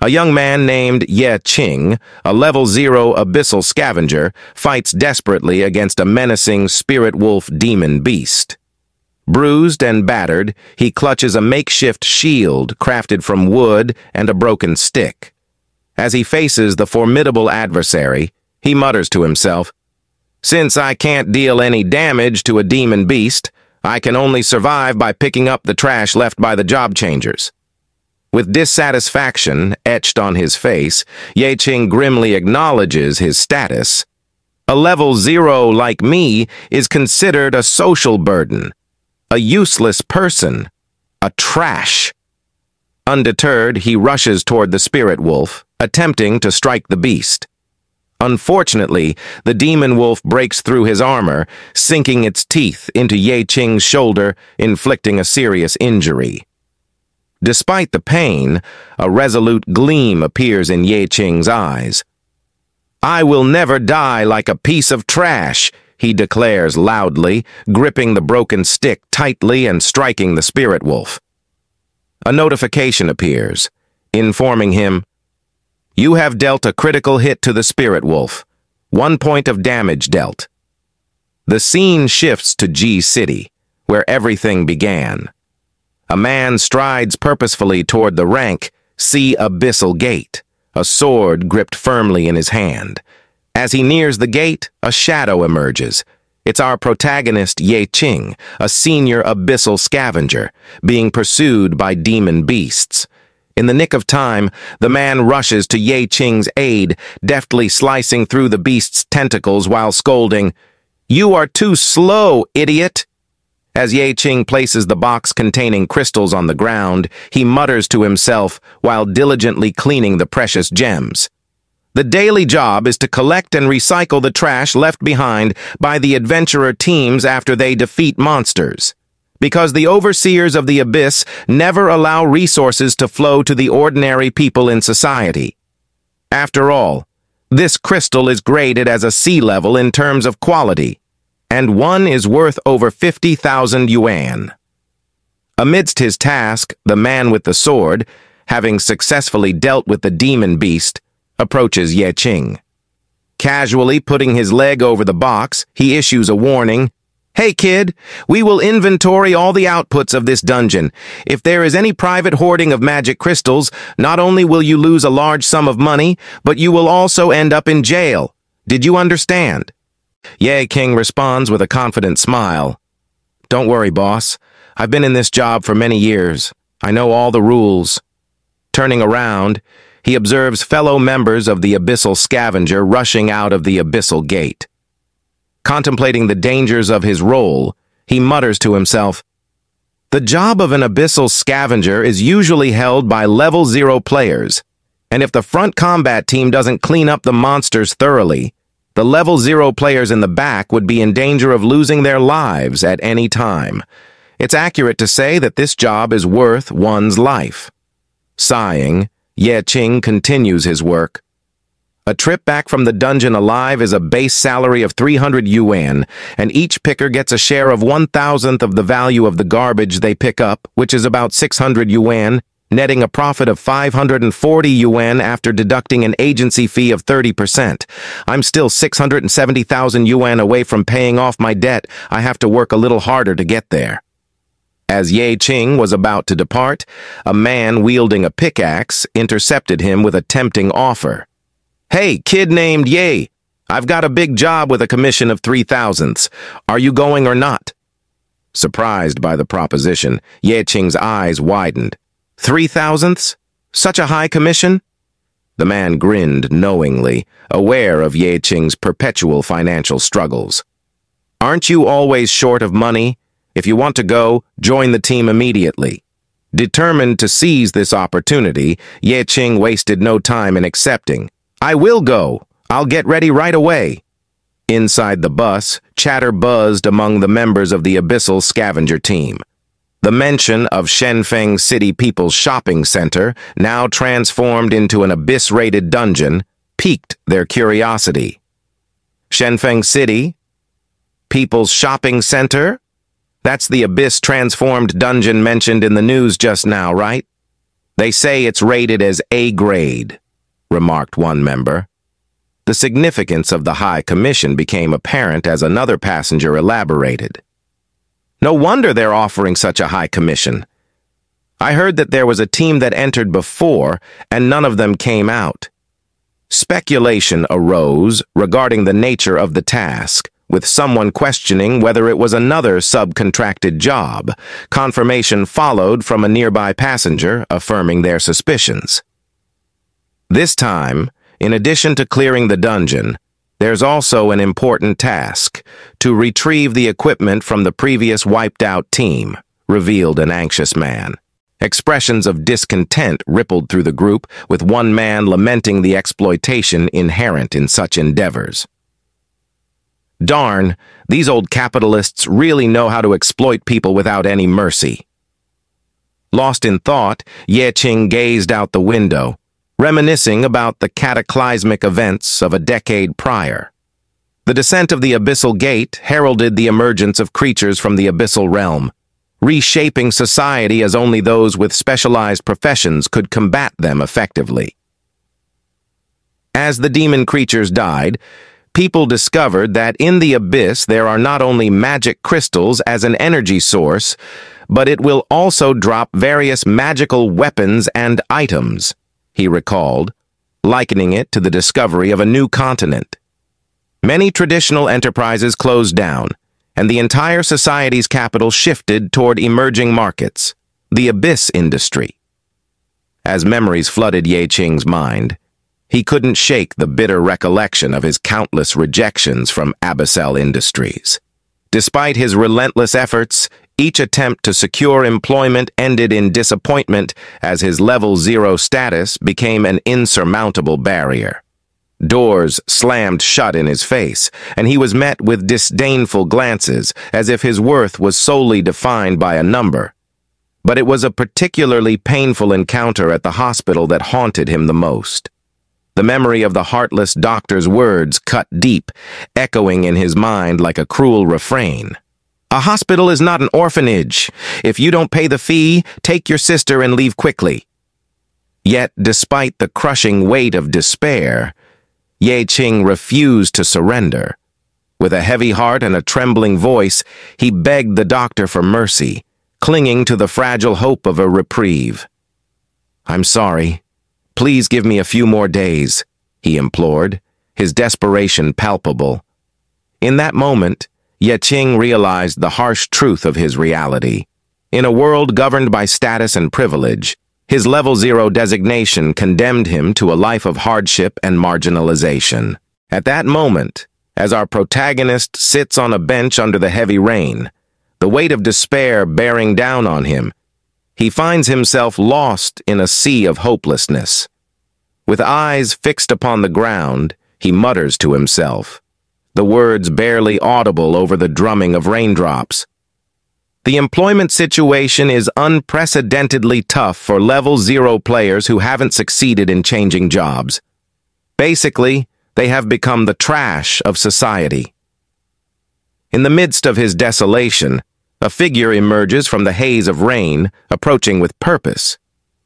A young man named Ye Qing, a level zero abyssal scavenger, fights desperately against a menacing spirit wolf demon beast. Bruised and battered, he clutches a makeshift shield crafted from wood and a broken stick. As he faces the formidable adversary, he mutters to himself, Since I can't deal any damage to a demon beast, I can only survive by picking up the trash left by the job changers. With dissatisfaction etched on his face, Ye Qing grimly acknowledges his status. A level zero like me is considered a social burden, a useless person, a trash. Undeterred, he rushes toward the spirit wolf, attempting to strike the beast. Unfortunately, the demon wolf breaks through his armor, sinking its teeth into Ye Qing's shoulder, inflicting a serious injury. Despite the pain, a resolute gleam appears in Ye Qing's eyes. I will never die like a piece of trash, he declares loudly, gripping the broken stick tightly and striking the spirit wolf. A notification appears, informing him, You have dealt a critical hit to the spirit wolf. One point of damage dealt. The scene shifts to G City, where everything began. A man strides purposefully toward the rank, see abyssal gate, a sword gripped firmly in his hand. As he nears the gate, a shadow emerges. It's our protagonist, Ye Qing, a senior abyssal scavenger, being pursued by demon beasts. In the nick of time, the man rushes to Ye Qing's aid, deftly slicing through the beast's tentacles while scolding, You are too slow, idiot! As Ye Qing places the box containing crystals on the ground, he mutters to himself while diligently cleaning the precious gems. The daily job is to collect and recycle the trash left behind by the adventurer teams after they defeat monsters. Because the overseers of the abyss never allow resources to flow to the ordinary people in society. After all, this crystal is graded as a C level in terms of quality, and one is worth over 50,000 yuan. Amidst his task, the man with the sword, having successfully dealt with the demon beast, approaches Ye Qing. Casually putting his leg over the box, he issues a warning. Hey kid, we will inventory all the outputs of this dungeon. If there is any private hoarding of magic crystals, not only will you lose a large sum of money, but you will also end up in jail. Did you understand? Ye Qing responds with a confident smile. Don't worry, boss. I've been in this job for many years. I know all the rules. Turning around, he observes fellow members of the Abyssal Scavenger rushing out of the Abyssal Gate. Contemplating the dangers of his role, he mutters to himself, The job of an Abyssal Scavenger is usually held by level zero players, and if the front combat team doesn't clean up the monsters thoroughly, the level zero players in the back would be in danger of losing their lives at any time. It's accurate to say that this job is worth one's life. Sighing, Ye Qing continues his work. A trip back from the dungeon alive is a base salary of 300 yuan, and each picker gets a share of one thousandth of the value of the garbage they pick up, which is about 600 yuan, netting a profit of 540 yuan after deducting an agency fee of 30%. I'm still 670,000 yuan away from paying off my debt. I have to work a little harder to get there. As Ye Qing was about to depart, a man wielding a pickaxe intercepted him with a tempting offer. Hey, kid named Ye, I've got a big job with a commission of three thousandths. Are you going or not? Surprised by the proposition, Ye Qing's eyes widened. Three thousandths? Such a high commission? The man grinned knowingly, aware of Ye Qing's perpetual financial struggles. Aren't you always short of money? If you want to go, join the team immediately. Determined to seize this opportunity, Ye Qing wasted no time in accepting. I will go. I'll get ready right away. Inside the bus, chatter buzzed among the members of the Abyssal scavenger team. The mention of Shenfeng City People's Shopping Center, now transformed into an abyss-rated dungeon, piqued their curiosity. Shenfeng City? People's Shopping Center? That's the abyss-transformed dungeon mentioned in the news just now, right? They say it's rated as A grade, remarked one member. The significance of the High Commission became apparent as another passenger elaborated. No wonder they're offering such a high commission. I heard that there was a team that entered before, and none of them came out. Speculation arose regarding the nature of the task, with someone questioning whether it was another subcontracted job. Confirmation followed from a nearby passenger affirming their suspicions. This time, in addition to clearing the dungeon, there's also an important task, to retrieve the equipment from the previous wiped-out team, revealed an anxious man. Expressions of discontent rippled through the group, with one man lamenting the exploitation inherent in such endeavors. Darn, these old capitalists really know how to exploit people without any mercy. Lost in thought, Ye Qing gazed out the window, reminiscing about the cataclysmic events of a decade prior. The descent of the Abyssal Gate heralded the emergence of creatures from the Abyssal Realm, reshaping society as only those with specialized professions could combat them effectively. As the demon creatures died, people discovered that in the abyss there are not only magic crystals as an energy source, but it will also drop various magical weapons and items he recalled, likening it to the discovery of a new continent. Many traditional enterprises closed down, and the entire society's capital shifted toward emerging markets, the abyss industry. As memories flooded Ye Qing's mind, he couldn't shake the bitter recollection of his countless rejections from Abyssal Industries. Despite his relentless efforts, each attempt to secure employment ended in disappointment as his level zero status became an insurmountable barrier. Doors slammed shut in his face, and he was met with disdainful glances as if his worth was solely defined by a number. But it was a particularly painful encounter at the hospital that haunted him the most. The memory of the heartless doctor's words cut deep, echoing in his mind like a cruel refrain. A hospital is not an orphanage. If you don't pay the fee, take your sister and leave quickly. Yet, despite the crushing weight of despair, Ye Qing refused to surrender. With a heavy heart and a trembling voice, he begged the doctor for mercy, clinging to the fragile hope of a reprieve. I'm sorry. Please give me a few more days, he implored, his desperation palpable. In that moment, Ye Qing realized the harsh truth of his reality. In a world governed by status and privilege, his level zero designation condemned him to a life of hardship and marginalization. At that moment, as our protagonist sits on a bench under the heavy rain, the weight of despair bearing down on him, he finds himself lost in a sea of hopelessness. With eyes fixed upon the ground, he mutters to himself, the words barely audible over the drumming of raindrops. The employment situation is unprecedentedly tough for level zero players who haven't succeeded in changing jobs. Basically, they have become the trash of society. In the midst of his desolation, a figure emerges from the haze of rain, approaching with purpose.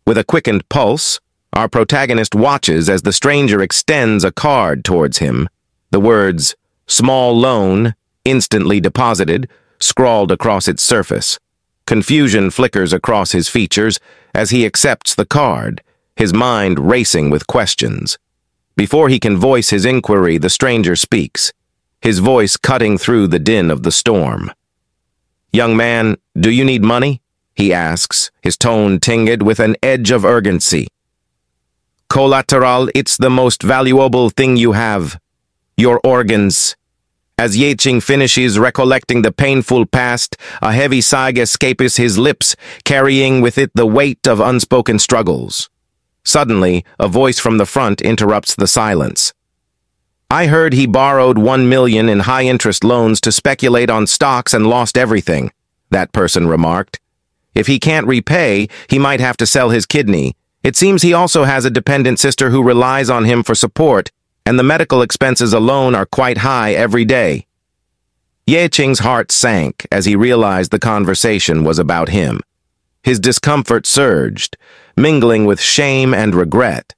With a quickened pulse, our protagonist watches as the stranger extends a card towards him. The words, Small loan, instantly deposited, scrawled across its surface. Confusion flickers across his features as he accepts the card, his mind racing with questions. Before he can voice his inquiry, the stranger speaks, his voice cutting through the din of the storm. Young man, do you need money? He asks, his tone tinged with an edge of urgency. Collateral, it's the most valuable thing you have. Your organs. As Ye Qing finishes recollecting the painful past, a heavy sigh escapes his lips, carrying with it the weight of unspoken struggles. Suddenly, a voice from the front interrupts the silence. I heard he borrowed one million in high-interest loans to speculate on stocks and lost everything, that person remarked. If he can't repay, he might have to sell his kidney. It seems he also has a dependent sister who relies on him for support, and the medical expenses alone are quite high every day. Ye Qing's heart sank as he realized the conversation was about him. His discomfort surged, mingling with shame and regret.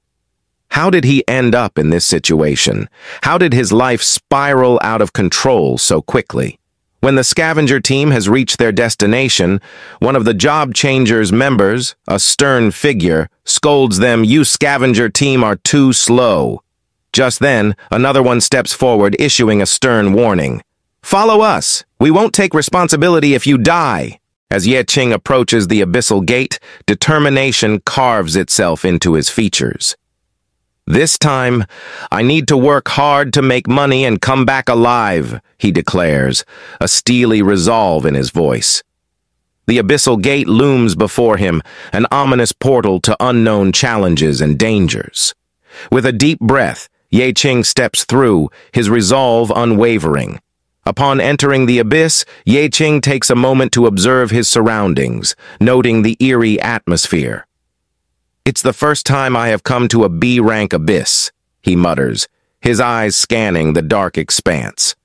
How did he end up in this situation? How did his life spiral out of control so quickly? When the scavenger team has reached their destination, one of the Job Changers members, a stern figure, scolds them, you scavenger team are too slow. Just then, another one steps forward, issuing a stern warning. Follow us. We won't take responsibility if you die. As Ye Qing approaches the abyssal gate, determination carves itself into his features. This time, I need to work hard to make money and come back alive, he declares, a steely resolve in his voice. The abyssal gate looms before him, an ominous portal to unknown challenges and dangers. With a deep breath, Ye Qing steps through, his resolve unwavering. Upon entering the abyss, Ye Qing takes a moment to observe his surroundings, noting the eerie atmosphere. It's the first time I have come to a B-rank abyss, he mutters, his eyes scanning the dark expanse.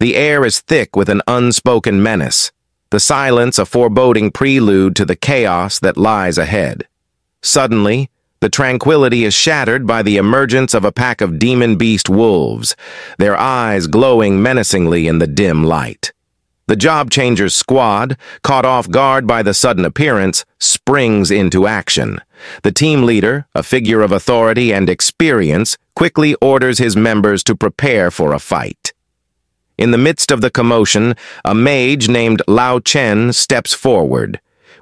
The air is thick with an unspoken menace, the silence a foreboding prelude to the chaos that lies ahead. Suddenly, the tranquility is shattered by the emergence of a pack of demon beast wolves, their eyes glowing menacingly in the dim light. The Job Changers squad, caught off guard by the sudden appearance, springs into action. The team leader, a figure of authority and experience, quickly orders his members to prepare for a fight. In the midst of the commotion, a mage named Lao Chen steps forward.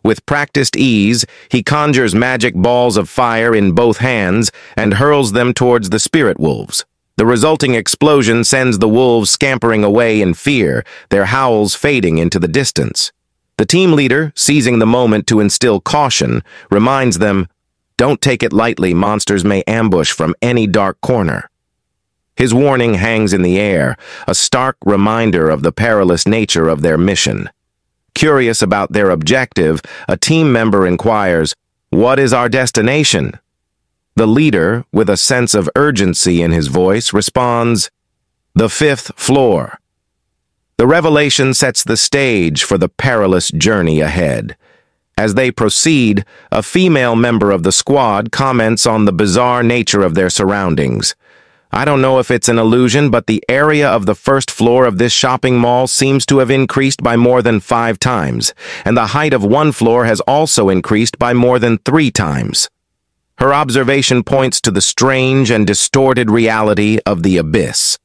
With practiced ease, he conjures magic balls of fire in both hands and hurls them towards the spirit wolves. The resulting explosion sends the wolves scampering away in fear, their howls fading into the distance. The team leader, seizing the moment to instill caution, reminds them, don't take it lightly, monsters may ambush from any dark corner. His warning hangs in the air, a stark reminder of the perilous nature of their mission. Curious about their objective, a team member inquires, What is our destination? The leader, with a sense of urgency in his voice, responds, The fifth floor. The revelation sets the stage for the perilous journey ahead. As they proceed, a female member of the squad comments on the bizarre nature of their surroundings. I don't know if it's an illusion, but the area of the first floor of this shopping mall seems to have increased by more than five times, and the height of one floor has also increased by more than three times. Her observation points to the strange and distorted reality of the abyss.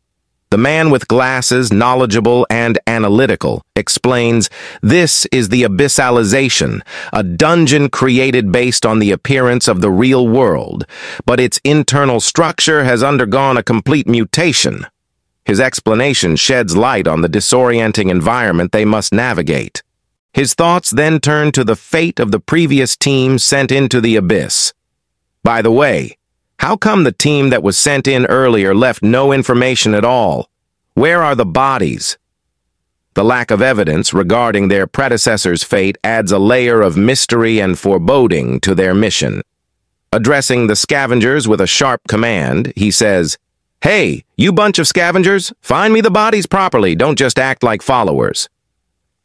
The man with glasses, knowledgeable and analytical, explains, This is the abyssalization, a dungeon created based on the appearance of the real world, but its internal structure has undergone a complete mutation. His explanation sheds light on the disorienting environment they must navigate. His thoughts then turn to the fate of the previous team sent into the abyss. By the way, how come the team that was sent in earlier left no information at all? Where are the bodies? The lack of evidence regarding their predecessor's fate adds a layer of mystery and foreboding to their mission. Addressing the scavengers with a sharp command, he says, Hey, you bunch of scavengers, find me the bodies properly, don't just act like followers.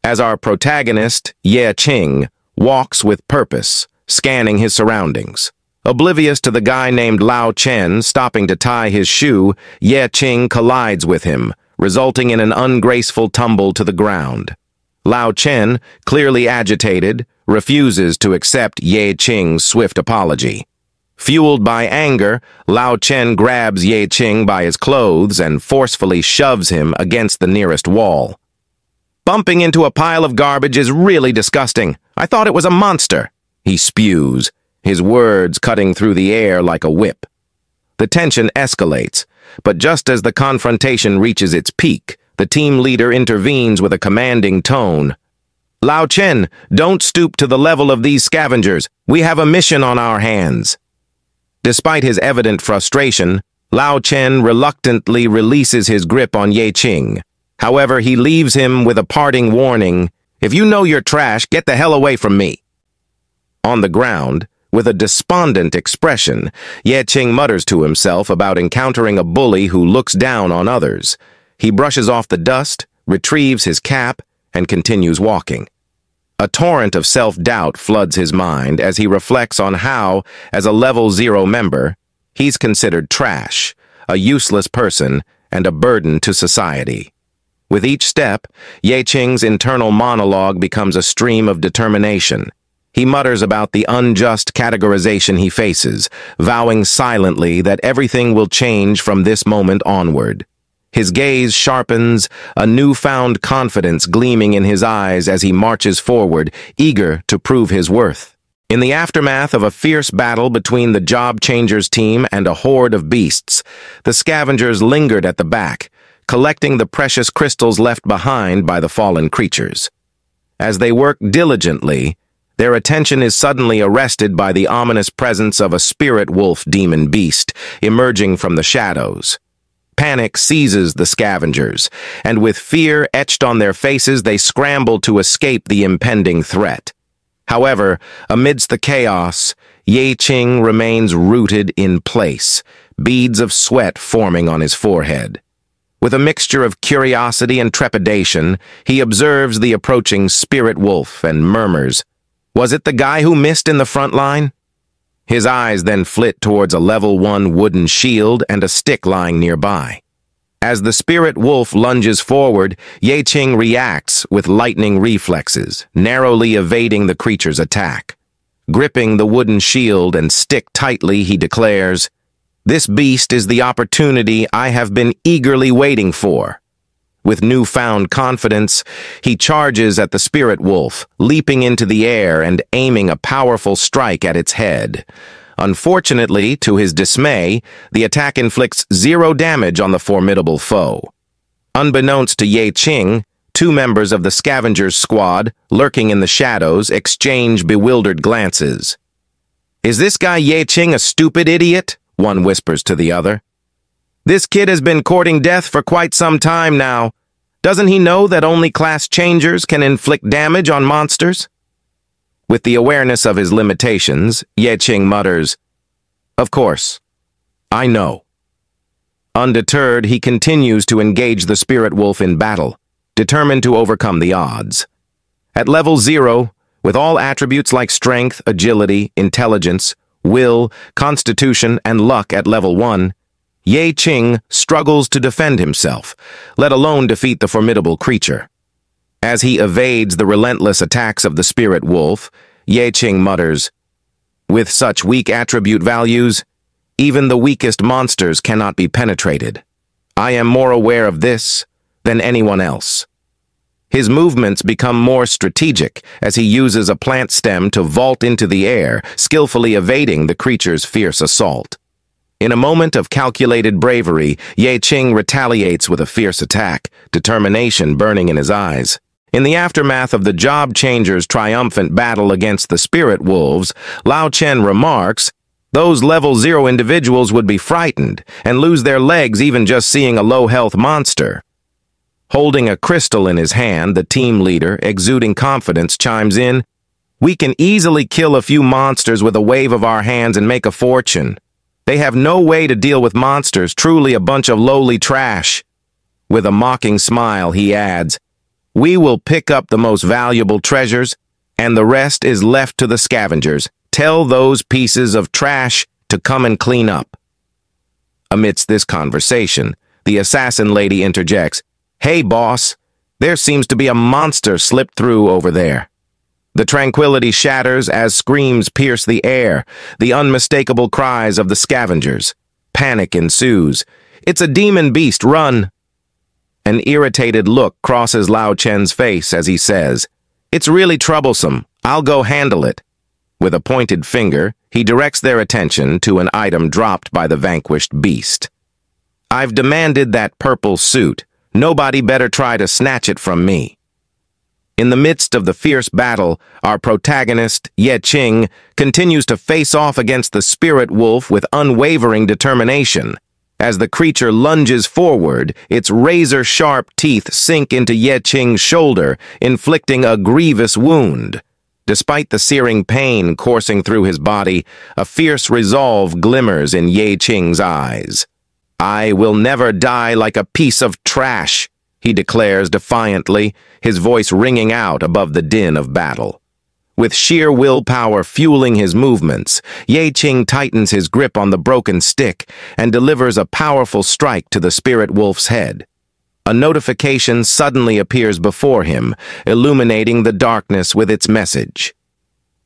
As our protagonist, Ye Qing, walks with purpose, scanning his surroundings. Oblivious to the guy named Lao Chen stopping to tie his shoe, Ye Qing collides with him, resulting in an ungraceful tumble to the ground. Lao Chen, clearly agitated, refuses to accept Ye Qing's swift apology. Fueled by anger, Lao Chen grabs Ye Qing by his clothes and forcefully shoves him against the nearest wall. Bumping into a pile of garbage is really disgusting. I thought it was a monster, he spews, his words cutting through the air like a whip. The tension escalates, but just as the confrontation reaches its peak, the team leader intervenes with a commanding tone. Lao Chen, don't stoop to the level of these scavengers. We have a mission on our hands. Despite his evident frustration, Lao Chen reluctantly releases his grip on Ye Qing. However, he leaves him with a parting warning, if you know you're trash, get the hell away from me. On the ground, with a despondent expression, Ye Qing mutters to himself about encountering a bully who looks down on others. He brushes off the dust, retrieves his cap, and continues walking. A torrent of self-doubt floods his mind as he reflects on how, as a level zero member, he's considered trash, a useless person, and a burden to society. With each step, Ye Qing's internal monologue becomes a stream of determination. He mutters about the unjust categorization he faces, vowing silently that everything will change from this moment onward. His gaze sharpens, a newfound confidence gleaming in his eyes as he marches forward, eager to prove his worth. In the aftermath of a fierce battle between the Job Changers team and a horde of beasts, the scavengers lingered at the back, collecting the precious crystals left behind by the fallen creatures. As they work diligently, their attention is suddenly arrested by the ominous presence of a spirit wolf demon beast emerging from the shadows. Panic seizes the scavengers, and with fear etched on their faces, they scramble to escape the impending threat. However, amidst the chaos, Ye Qing remains rooted in place, beads of sweat forming on his forehead. With a mixture of curiosity and trepidation, he observes the approaching spirit wolf and murmurs, Was it the guy who missed in the front line? His eyes then flit towards a level one wooden shield and a stick lying nearby. As the spirit wolf lunges forward, Ye Qing reacts with lightning reflexes, narrowly evading the creature's attack. Gripping the wooden shield and stick tightly, he declares, This beast is the opportunity I have been eagerly waiting for. With newfound confidence, he charges at the spirit wolf, leaping into the air and aiming a powerful strike at its head. Unfortunately, to his dismay, the attack inflicts zero damage on the formidable foe. Unbeknownst to Ye Qing, two members of the scavenger's squad, lurking in the shadows, exchange bewildered glances. Is this guy Ye Qing a stupid idiot? One whispers to the other. This kid has been courting death for quite some time now. Doesn't he know that only class changers can inflict damage on monsters? With the awareness of his limitations, Ye Qing mutters, Of course. I know. Undeterred, he continues to engage the spirit wolf in battle, determined to overcome the odds. At level zero, with all attributes like strength, agility, intelligence, will, constitution, and luck at level one, Ye Qing struggles to defend himself, let alone defeat the formidable creature. As he evades the relentless attacks of the spirit wolf, Ye Qing mutters, With such weak attribute values, even the weakest monsters cannot be penetrated. I am more aware of this than anyone else. His movements become more strategic as he uses a plant stem to vault into the air, skillfully evading the creature's fierce assault. In a moment of calculated bravery, Ye Qing retaliates with a fierce attack, determination burning in his eyes. In the aftermath of the Job Changer's triumphant battle against the Spirit Wolves, Lao Chen remarks, those level zero individuals would be frightened and lose their legs even just seeing a low-health monster. Holding a crystal in his hand, the team leader, exuding confidence, chimes in, We can easily kill a few monsters with a wave of our hands and make a fortune. They have no way to deal with monsters, truly a bunch of lowly trash. With a mocking smile, he adds, We will pick up the most valuable treasures, and the rest is left to the scavengers. Tell those pieces of trash to come and clean up. Amidst this conversation, the assassin lady interjects, Hey, boss, there seems to be a monster slipped through over there. The tranquility shatters as screams pierce the air, the unmistakable cries of the scavengers. Panic ensues. It's a demon beast, run! An irritated look crosses Lao Chen's face as he says, It's really troublesome. I'll go handle it. With a pointed finger, he directs their attention to an item dropped by the vanquished beast. I've demanded that purple suit. Nobody better try to snatch it from me. In the midst of the fierce battle, our protagonist, Ye Qing, continues to face off against the spirit wolf with unwavering determination. As the creature lunges forward, its razor-sharp teeth sink into Ye Qing's shoulder, inflicting a grievous wound. Despite the searing pain coursing through his body, a fierce resolve glimmers in Ye Qing's eyes. I will never die like a piece of trash, he declares defiantly, his voice ringing out above the din of battle. With sheer willpower fueling his movements, Ye Qing tightens his grip on the broken stick and delivers a powerful strike to the spirit wolf's head. A notification suddenly appears before him, illuminating the darkness with its message.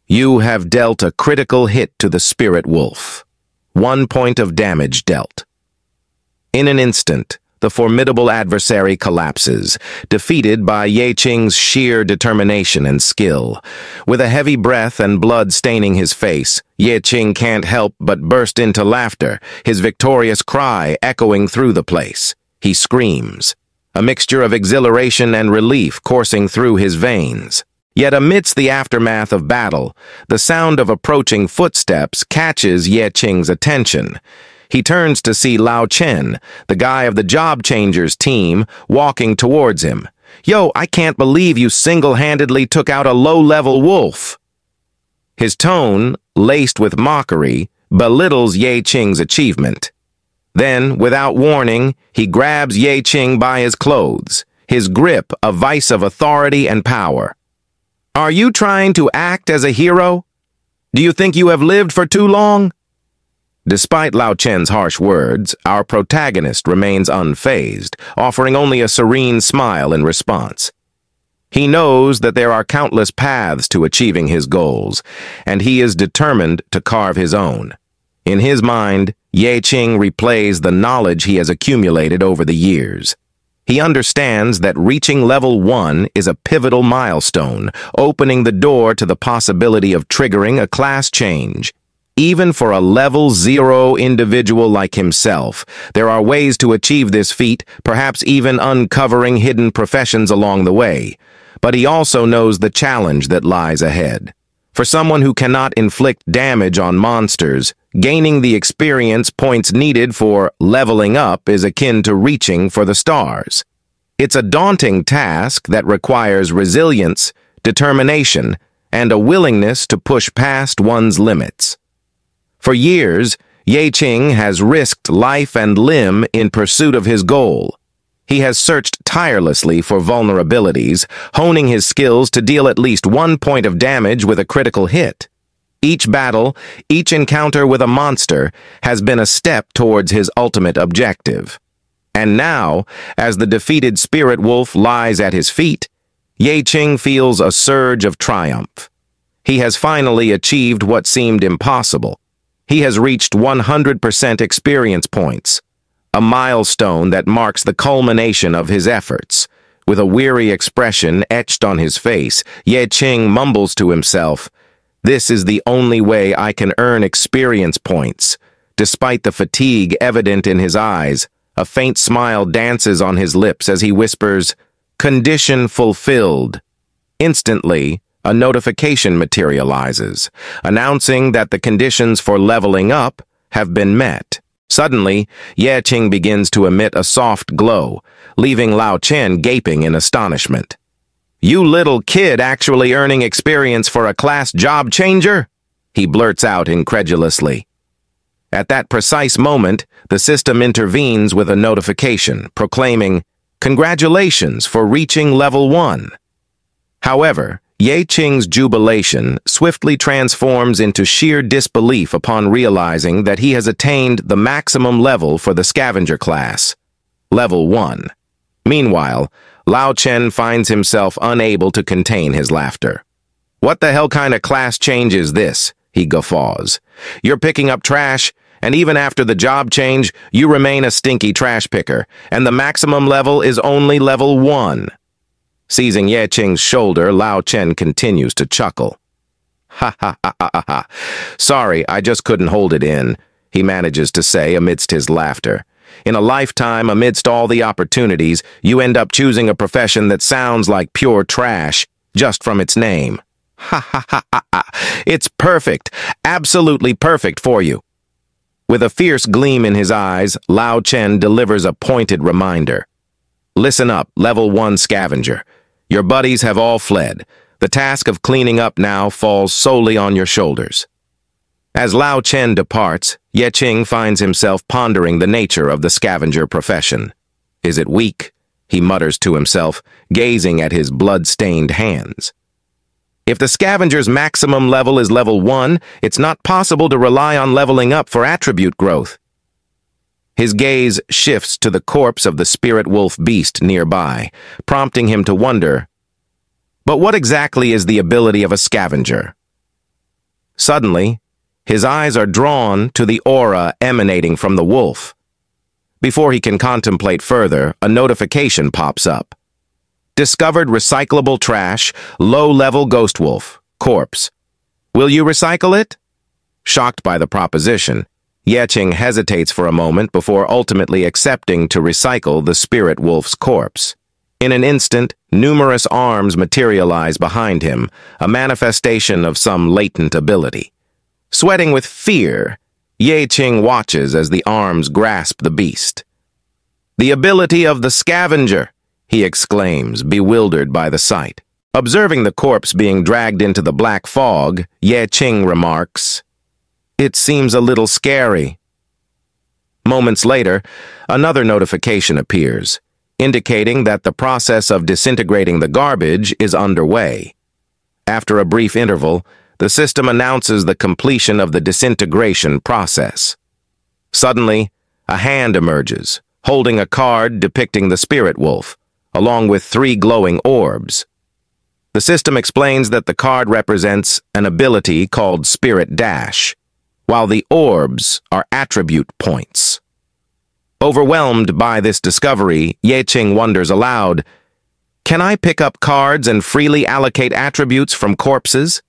You have dealt a critical hit to the spirit wolf. One point of damage dealt. In an instant, the formidable adversary collapses, defeated by Ye Qing's sheer determination and skill. With a heavy breath and blood staining his face, Ye Qing can't help but burst into laughter, his victorious cry echoing through the place. He screams, a mixture of exhilaration and relief coursing through his veins. Yet amidst the aftermath of battle, the sound of approaching footsteps catches Ye Qing's attention. He turns to see Lao Chen, the guy of the Job Changers team, walking towards him. Yo, I can't believe you single-handedly took out a low-level wolf. His tone, laced with mockery, belittles Ye Qing's achievement. Then, without warning, he grabs Ye Qing by his clothes, his grip a vice of authority and power. Are you trying to act as a hero? Do you think you have lived for too long? Despite Lao Chen's harsh words, our protagonist remains unfazed, offering only a serene smile in response. He knows that there are countless paths to achieving his goals, and he is determined to carve his own. In his mind, Ye Qing replays the knowledge he has accumulated over the years. He understands that reaching level 1 is a pivotal milestone, opening the door to the possibility of triggering a class change. Even for a level zero individual like himself, there are ways to achieve this feat, perhaps even uncovering hidden professions along the way. But he also knows the challenge that lies ahead. For someone who cannot inflict damage on monsters, gaining the experience points needed for leveling up is akin to reaching for the stars. It's a daunting task that requires resilience, determination, and a willingness to push past one's limits. For years, Ye Qing has risked life and limb in pursuit of his goal. He has searched tirelessly for vulnerabilities, honing his skills to deal at least one point of damage with a critical hit. Each battle, each encounter with a monster, has been a step towards his ultimate objective. And now, as the defeated spirit wolf lies at his feet, Ye Qing feels a surge of triumph. He has finally achieved what seemed impossible. He has reached 100% experience points, a milestone that marks the culmination of his efforts. With a weary expression etched on his face, Ye Qing mumbles to himself, This is the only way I can earn experience points. Despite the fatigue evident in his eyes, a faint smile dances on his lips as he whispers, Condition fulfilled. Instantly, a notification materializes, announcing that the conditions for leveling up have been met. Suddenly, Ye Qing begins to emit a soft glow, leaving Lao Chen gaping in astonishment. You little kid actually earning experience for a class job changer? He blurts out incredulously. At that precise moment, the system intervenes with a notification proclaiming, Congratulations for reaching level 1. However, Ye Qing's jubilation swiftly transforms into sheer disbelief upon realizing that he has attained the maximum level for the scavenger class, level 1. Meanwhile, Lao Chen finds himself unable to contain his laughter. What the hell kind of class change is this? He guffaws. You're picking up trash, and even after the job change, you remain a stinky trash picker, and the maximum level is only level 1. Seizing Ye Qing's shoulder, Lao Chen continues to chuckle. Ha ha ha ha ha. Sorry, I just couldn't hold it in, he manages to say amidst his laughter. In a lifetime, amidst all the opportunities, you end up choosing a profession that sounds like pure trash, just from its name. Ha ha ha ha ha. It's perfect, absolutely perfect for you. With a fierce gleam in his eyes, Lao Chen delivers a pointed reminder. Listen up, level one scavenger. Your buddies have all fled. The task of cleaning up now falls solely on your shoulders. As Lao Chen departs, Ye Qing finds himself pondering the nature of the scavenger profession. Is it weak? he mutters to himself, gazing at his blood-stained hands. If the scavenger's maximum level is level 1, it's not possible to rely on leveling up for attribute growth. His gaze shifts to the corpse of the spirit wolf beast nearby, prompting him to wonder, but what exactly is the ability of a scavenger? Suddenly, his eyes are drawn to the aura emanating from the wolf. Before he can contemplate further, a notification pops up. Discovered recyclable trash, low-level ghost wolf, corpse. Will you recycle it? Shocked by the proposition, Yeqing hesitates for a moment before ultimately accepting to recycle the spirit wolf's corpse. In an instant, numerous arms materialize behind him, a manifestation of some latent ability. Sweating with fear, Yeqing watches as the arms grasp the beast. The ability of the scavenger, he exclaims, bewildered by the sight. Observing the corpse being dragged into the black fog, Yeqing remarks, It seems a little scary. Moments later, another notification appears indicating that the process of disintegrating the garbage is underway. After a brief interval, the system announces the completion of the disintegration process. Suddenly, a hand emerges, holding a card depicting the spirit wolf, along with three glowing orbs. The system explains that the card represents an ability called Spirit Dash, while the orbs are attribute points. Overwhelmed by this discovery, Yeqing wonders aloud, Can I pick up cards and freely allocate attributes from corpses?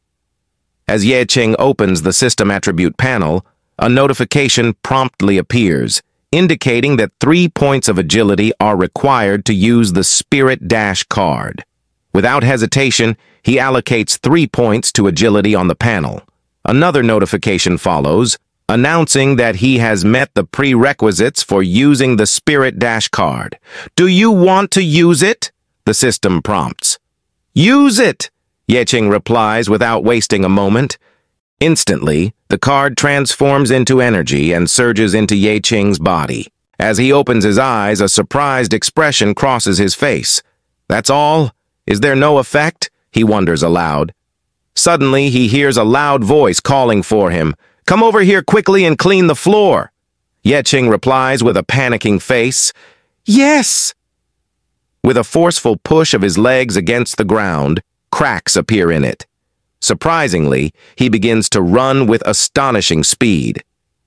As Yeqing opens the system attribute panel, a notification promptly appears, indicating that three points of agility are required to use the Spirit Dash card. Without hesitation, he allocates three points to agility on the panel. Another notification follows, announcing that he has met the prerequisites for using the Spirit Dash card. Do you want to use it? The system prompts. Use it! Yeqing replies without wasting a moment. Instantly, the card transforms into energy and surges into Yeqing's body. As he opens his eyes, a surprised expression crosses his face. That's all? Is there no effect? He wonders aloud. Suddenly, he hears a loud voice calling for him. Come over here quickly and clean the floor. Yeqing replies with a panicking face, Yes! With a forceful push of his legs against the ground, cracks appear in it. Surprisingly, he begins to run with astonishing speed.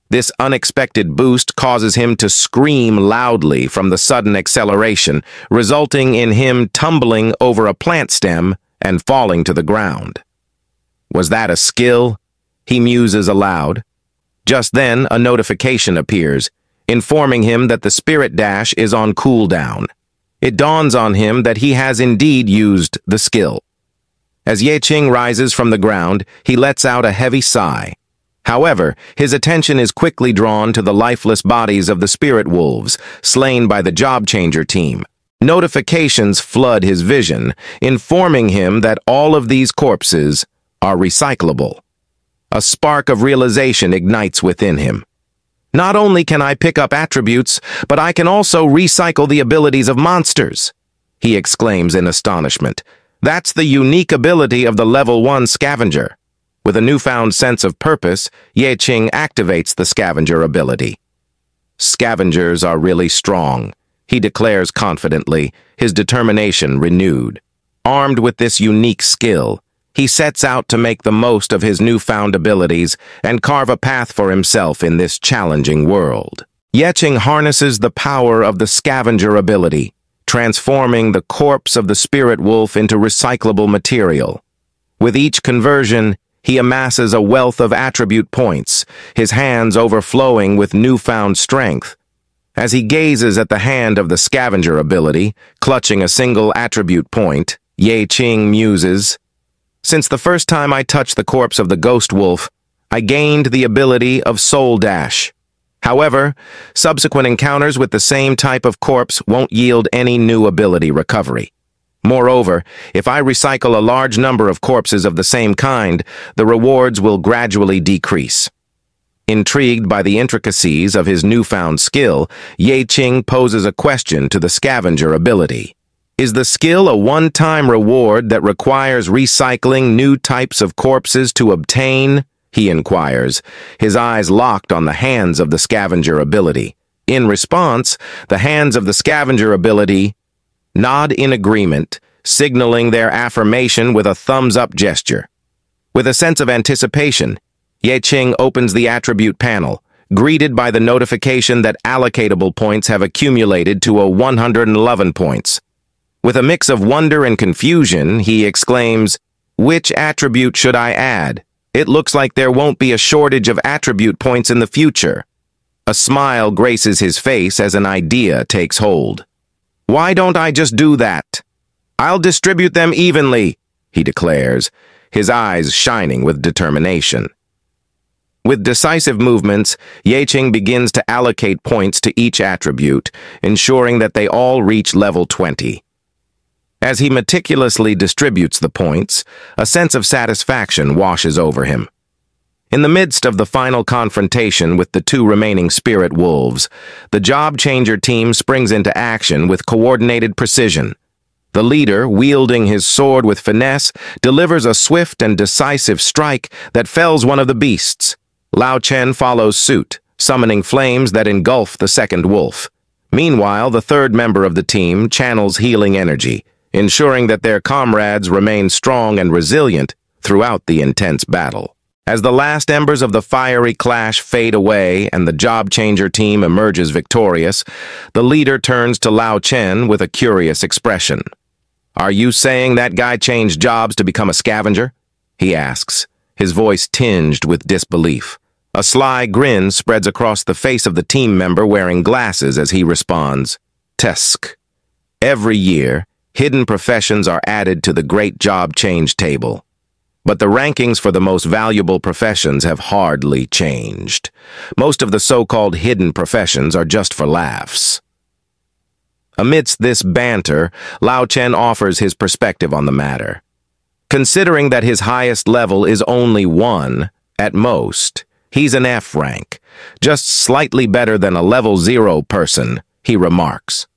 This unexpected boost causes him to scream loudly from the sudden acceleration, resulting in him tumbling over a plant stem and falling to the ground. Was that a skill? He muses aloud. Just then, a notification appears, informing him that the Spirit Dash is on cooldown. It dawns on him that he has indeed used the skill. As Yeqing rises from the ground, he lets out a heavy sigh. However, his attention is quickly drawn to the lifeless bodies of the spirit wolves, slain by the job changer team. Notifications flood his vision, informing him that all of these corpses are recyclable. A spark of realization ignites within him. Not only can I pick up attributes, but I can also recycle the abilities of monsters, he exclaims in astonishment. That's the unique ability of the level 1 scavenger. With a newfound sense of purpose, Yeqing activates the scavenger ability. Scavengers are really strong, he declares confidently, his determination renewed. Armed with this unique skill, he sets out to make the most of his newfound abilities and carve a path for himself in this challenging world. Yeqing harnesses the power of the scavenger ability, transforming the corpse of the spirit wolf into recyclable material. With each conversion, he amasses a wealth of attribute points, his hands overflowing with newfound strength. As he gazes at the hand of the scavenger ability, clutching a single attribute point, Yeqing muses, since the first time I touched the corpse of the ghost wolf, I gained the ability of Soul Dash. However, subsequent encounters with the same type of corpse won't yield any new ability recovery. Moreover, if I recycle a large number of corpses of the same kind, the rewards will gradually decrease. Intrigued by the intricacies of his newfound skill, Ye Qing poses a question to the scavenger ability. Is the skill a one-time reward that requires recycling new types of corpses to obtain? He inquires, his eyes locked on the hands of the scavenger ability. In response, the hands of the scavenger ability nod in agreement, signaling their affirmation with a thumbs-up gesture. With a sense of anticipation, Ye Qing opens the attribute panel, greeted by the notification that allocatable points have accumulated to a 111 points. With a mix of wonder and confusion, he exclaims, Which attribute should I add? It looks like there won't be a shortage of attribute points in the future. A smile graces his face as an idea takes hold. Why don't I just do that? I'll distribute them evenly, he declares, his eyes shining with determination. With decisive movements, Ye Qing begins to allocate points to each attribute, ensuring that they all reach level 20. As he meticulously distributes the points, a sense of satisfaction washes over him. In the midst of the final confrontation with the two remaining spirit wolves, the job changer team springs into action with coordinated precision. The leader, wielding his sword with finesse, delivers a swift and decisive strike that fells one of the beasts. Lao Chen follows suit, summoning flames that engulf the second wolf. Meanwhile, the third member of the team channels healing energy, ensuring that their comrades remain strong and resilient throughout the intense battle. As the last embers of the fiery clash fade away and the job changer team emerges victorious, the leader turns to Lao Chen with a curious expression. Are you saying that guy changed jobs to become a scavenger? He asks, his voice tinged with disbelief. A sly grin spreads across the face of the team member wearing glasses as he responds, Tesk. Every year, hidden professions are added to the great job change table. But the rankings for the most valuable professions have hardly changed. Most of the so-called hidden professions are just for laughs. Amidst this banter, Lao Chen offers his perspective on the matter. Considering that his highest level is only one, at most, he's an F rank, just slightly better than a level zero person, he remarks.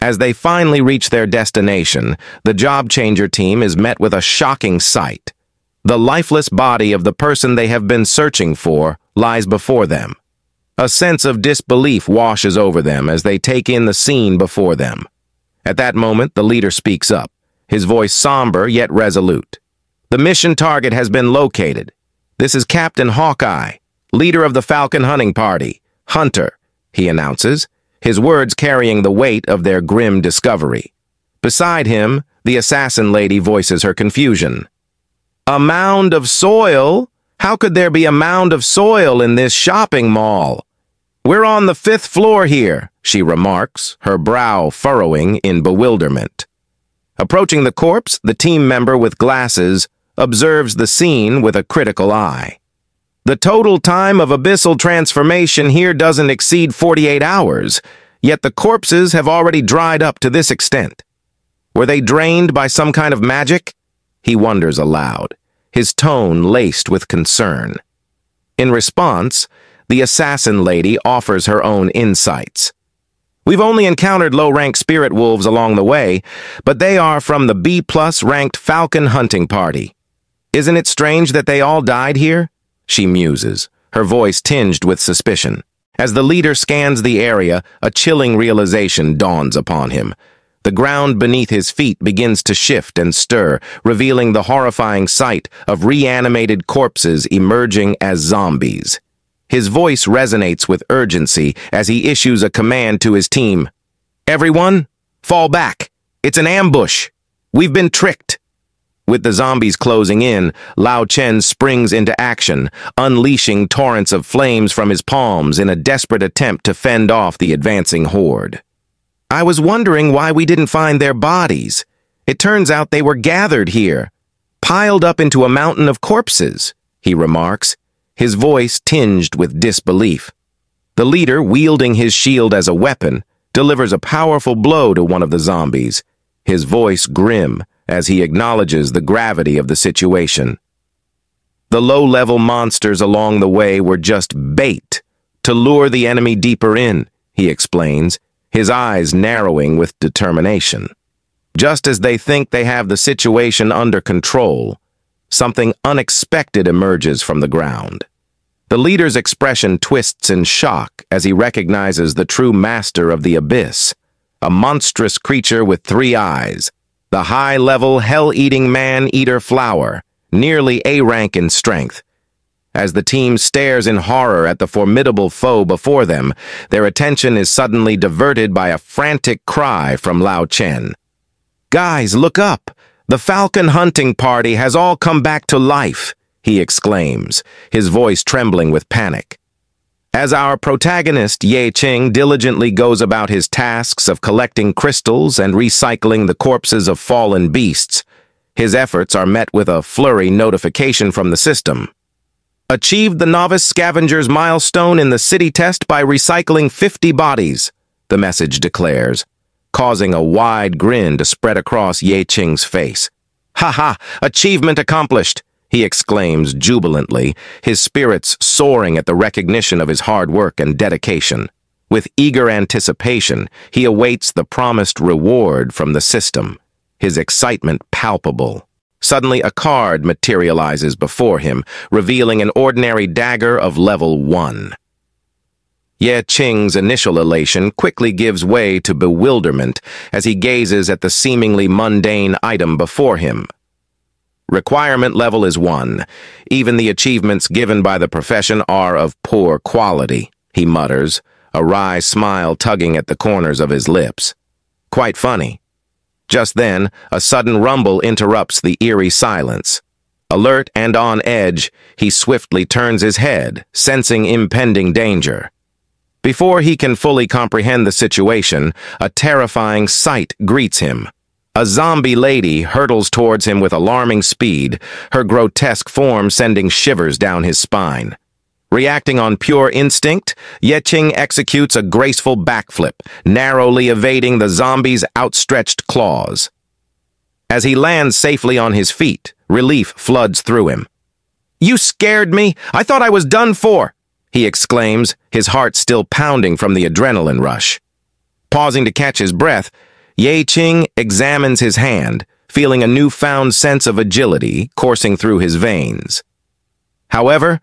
As they finally reach their destination, the job changer team is met with a shocking sight. The lifeless body of the person they have been searching for lies before them. A sense of disbelief washes over them as they take in the scene before them. At that moment, the leader speaks up, his voice somber yet resolute. The mission target has been located. This is Captain Hawkeye, leader of the Falcon Hunting Party, Hunter, he announces, his words carrying the weight of their grim discovery. Beside him, the assassin lady voices her confusion. A mound of soil? How could there be a mound of soil in this shopping mall? We're on the fifth floor here, she remarks, her brow furrowing in bewilderment. Approaching the corpse, the team member with glasses observes the scene with a critical eye. The total time of abyssal transformation here doesn't exceed 48 hours, yet the corpses have already dried up to this extent. Were they drained by some kind of magic? He wonders aloud, his tone laced with concern. In response, the assassin lady offers her own insights. We've only encountered low-rank spirit wolves along the way, but they are from the B-plus ranked Falcon hunting party. Isn't it strange that they all died here? She muses, her voice tinged with suspicion. As the leader scans the area, a chilling realization dawns upon him. The ground beneath his feet begins to shift and stir, revealing the horrifying sight of reanimated corpses emerging as zombies. His voice resonates with urgency as he issues a command to his team. Everyone, fall back. It's an ambush. We've been tricked. With the zombies closing in, Lao Chen springs into action, unleashing torrents of flames from his palms in a desperate attempt to fend off the advancing horde. I was wondering why we didn't find their bodies. It turns out they were gathered here, piled up into a mountain of corpses, he remarks, his voice tinged with disbelief. The leader, wielding his shield as a weapon, delivers a powerful blow to one of the zombies, his voice grim, as he acknowledges the gravity of the situation. The low-level monsters along the way were just bait to lure the enemy deeper in, he explains, his eyes narrowing with determination. Just as they think they have the situation under control, something unexpected emerges from the ground. The leader's expression twists in shock as he recognizes the true master of the abyss, a monstrous creature with three eyes, the high-level, hell-eating man-eater flower, nearly A-rank in strength. As the team stares in horror at the formidable foe before them, their attention is suddenly diverted by a frantic cry from Lao Chen. Guys, look up! The falcon hunting party has all come back to life he exclaims, his voice trembling with panic. As our protagonist, Ye Qing, diligently goes about his tasks of collecting crystals and recycling the corpses of fallen beasts, his efforts are met with a flurry notification from the system. Achieved the novice scavenger's milestone in the city test by recycling 50 bodies, the message declares, causing a wide grin to spread across Ye Qing's face. Ha ha! Achievement accomplished! He exclaims jubilantly, his spirits soaring at the recognition of his hard work and dedication. With eager anticipation, he awaits the promised reward from the system, his excitement palpable. Suddenly, a card materializes before him, revealing an ordinary dagger of level 1. Ye Qing's initial elation quickly gives way to bewilderment as he gazes at the seemingly mundane item before him. Requirement level is 1. Even the achievements given by the profession are of poor quality, he mutters, a wry smile tugging at the corners of his lips. Quite funny. Just then, a sudden rumble interrupts the eerie silence. Alert and on edge, he swiftly turns his head, sensing impending danger. Before he can fully comprehend the situation, a terrifying sight greets him. A zombie lady hurtles towards him with alarming speed, her grotesque form sending shivers down his spine. Reacting on pure instinct, Ye Qing executes a graceful backflip, narrowly evading the zombie's outstretched claws. As he lands safely on his feet, relief floods through him. You scared me! I thought I was done for! He exclaims, his heart still pounding from the adrenaline rush. Pausing to catch his breath, Ye Qing examines his hand, feeling a newfound sense of agility coursing through his veins. However,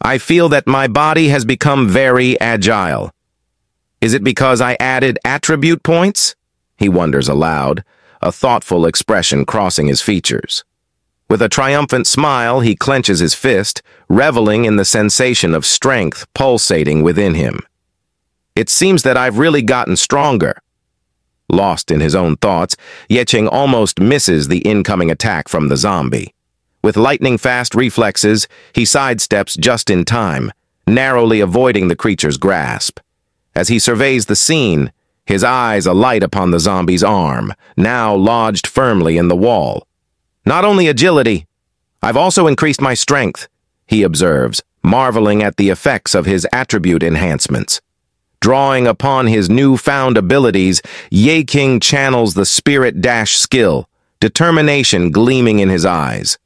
I feel that my body has become very agile. Is it because I added attribute points? He wonders aloud, a thoughtful expression crossing his features. With a triumphant smile, he clenches his fist, reveling in the sensation of strength pulsating within him. It seems that I've really gotten stronger. Lost in his own thoughts, Ye Qing almost misses the incoming attack from the zombie. With lightning-fast reflexes, he sidesteps just in time, narrowly avoiding the creature's grasp. As he surveys the scene, his eyes alight upon the zombie's arm, now lodged firmly in the wall. Not only agility, I've also increased my strength, he observes, marveling at the effects of his attribute enhancements. Drawing upon his newfound abilities, Ye Qing channels the spirit dash skill, determination gleaming in his eyes.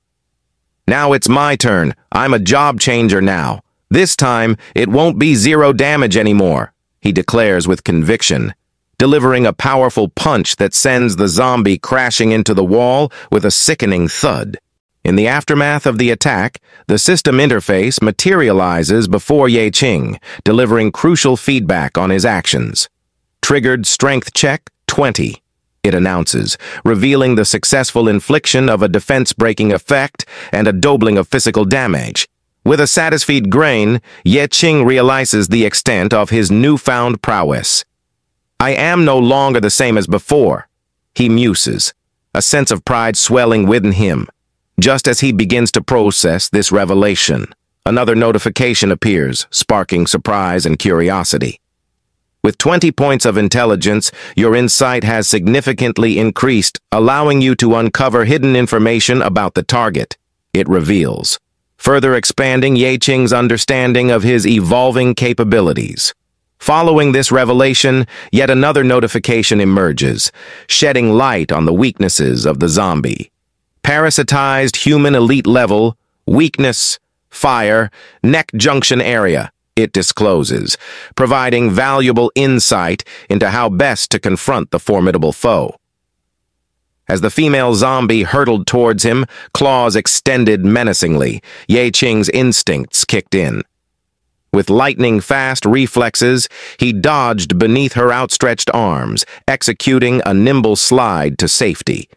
Now it's my turn. I'm a job changer now. This time, it won't be zero damage anymore, he declares with conviction, delivering a powerful punch that sends the zombie crashing into the wall with a sickening thud. In the aftermath of the attack, the system interface materializes before Ye Qing, delivering crucial feedback on his actions. Triggered strength check 20, it announces, revealing the successful infliction of a defense-breaking effect and a doubling of physical damage. With a satisfied grain, Ye Qing realizes the extent of his newfound prowess. I am no longer the same as before, he muses, a sense of pride swelling within him. Just as he begins to process this revelation, another notification appears, sparking surprise and curiosity. With 20 points of intelligence, your insight has significantly increased, allowing you to uncover hidden information about the target. It reveals, further expanding Ye Qing's understanding of his evolving capabilities. Following this revelation, yet another notification emerges, shedding light on the weaknesses of the zombie. Parasitized human elite level weakness, fire, neck junction area, it discloses, providing valuable insight into how best to confront the formidable foe. As the female zombie hurtled towards him, claws extended menacingly, Ye Qing's instincts kicked in. With lightning-fast reflexes, he dodged beneath her outstretched arms, executing a nimble slide to safety.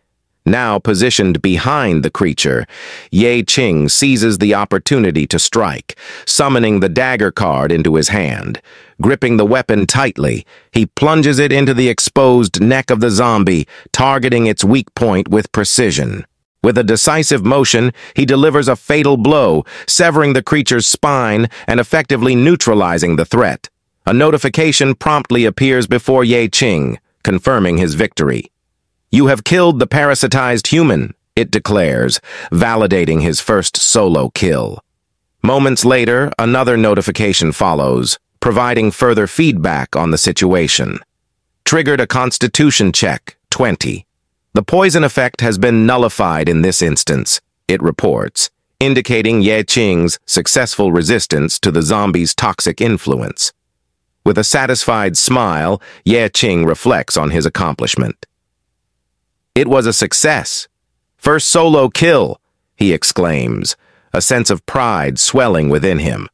Now positioned behind the creature, Ye Qing seizes the opportunity to strike, summoning the dagger card into his hand. Gripping the weapon tightly, he plunges it into the exposed neck of the zombie, targeting its weak point with precision. With a decisive motion, he delivers a fatal blow, severing the creature's spine and effectively neutralizing the threat. A notification promptly appears before Ye Qing, confirming his victory. You have killed the parasitized human, it declares, validating his first solo kill. Moments later, another notification follows, providing further feedback on the situation. Triggered a constitution check, 20. The poison effect has been nullified in this instance, it reports, indicating Ye Qing's successful resistance to the zombie's toxic influence. With a satisfied smile, Ye Qing reflects on his accomplishment. It was a success. First solo kill, he exclaims, a sense of pride swelling within him.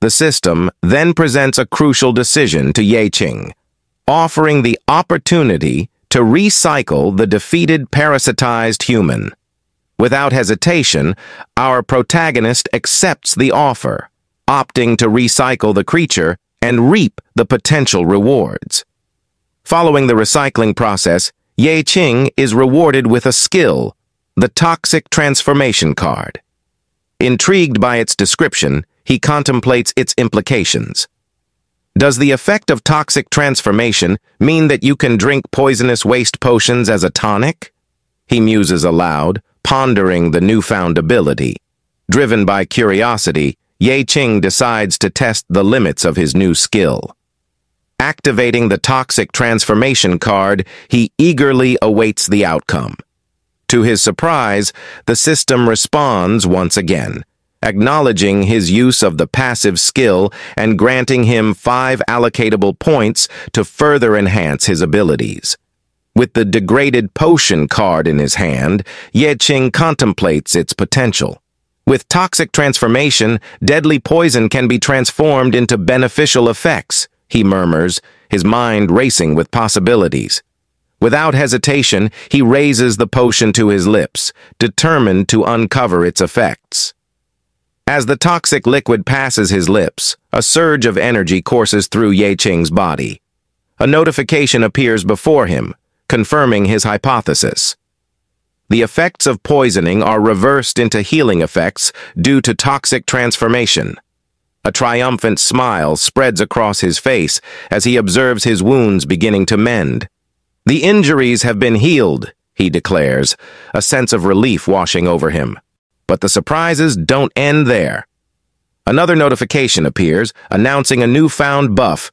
The system then presents a crucial decision to Ye Qing, offering the opportunity to recycle the defeated parasitized human. Without hesitation, our protagonist accepts the offer, opting to recycle the creature and reap the potential rewards. Following the recycling process, Ye Qing is rewarded with a skill, the Toxic Transformation Card. Intrigued by its description, he contemplates its implications. Does the effect of toxic transformation mean that you can drink poisonous waste potions as a tonic? He muses aloud, pondering the newfound ability. Driven by curiosity, Ye Qing decides to test the limits of his new skill. Activating the toxic transformation card, he eagerly awaits the outcome. To his surprise, the system responds once again, acknowledging his use of the passive skill and granting him five allocatable points to further enhance his abilities. With the degraded potion card in his hand, Ye Qing contemplates its potential. With toxic transformation, deadly poison can be transformed into beneficial effects, he murmurs, his mind racing with possibilities. Without hesitation, he raises the potion to his lips, determined to uncover its effects. As the toxic liquid passes his lips, a surge of energy courses through Ye Qing's body. A notification appears before him, confirming his hypothesis. The effects of poisoning are reversed into healing effects due to toxic transformation. A triumphant smile spreads across his face as he observes his wounds beginning to mend. The injuries have been healed, he declares, a sense of relief washing over him. But the surprises don't end there. Another notification appears, announcing a newfound buff.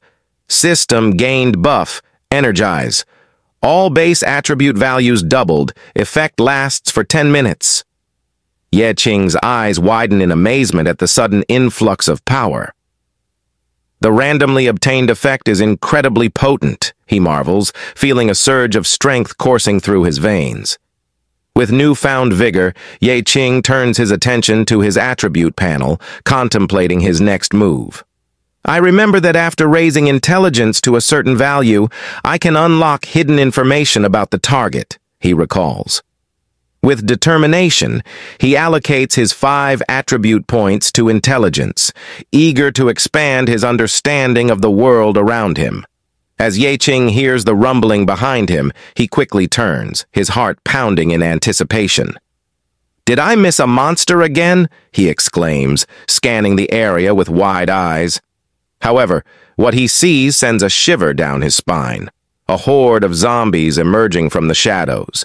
System gained buff. Energize. All base attribute values doubled. Effect lasts for 10 minutes. Ye Qing's eyes widen in amazement at the sudden influx of power. The randomly obtained effect is incredibly potent, he marvels, feeling a surge of strength coursing through his veins. With newfound vigor, Ye Qing turns his attention to his attribute panel, contemplating his next move. I remember that after raising intelligence to a certain value, I can unlock hidden information about the target, he recalls. With determination, he allocates his five attribute points to intelligence, eager to expand his understanding of the world around him. As Ye Qing hears the rumbling behind him, he quickly turns, his heart pounding in anticipation. Did I miss a monster again? he exclaims, scanning the area with wide eyes. However, what he sees sends a shiver down his spine. A horde of zombies emerging from the shadows.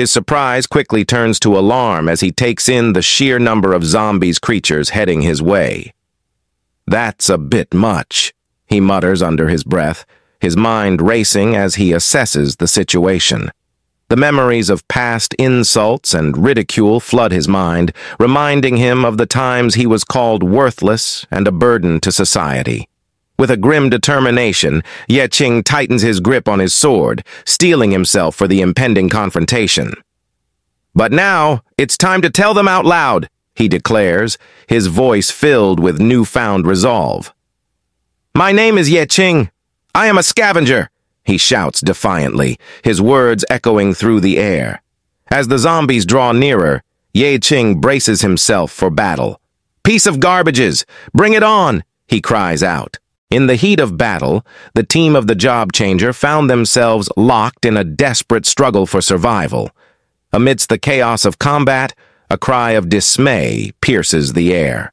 His surprise quickly turns to alarm as he takes in the sheer number of zombies creatures heading his way. That's a bit much, he mutters under his breath, his mind racing as he assesses the situation. The memories of past insults and ridicule flood his mind, reminding him of the times he was called worthless and a burden to society. With a grim determination, Ye Qing tightens his grip on his sword, steeling himself for the impending confrontation. But now, it's time to tell them out loud, he declares, his voice filled with newfound resolve. My name is Ye Qing. I am a scavenger he shouts defiantly, his words echoing through the air. As the zombies draw nearer, Ye Qing braces himself for battle. Piece of garbages! Bring it on! he cries out. In the heat of battle, the team of the job changer found themselves locked in a desperate struggle for survival. Amidst the chaos of combat, a cry of dismay pierces the air.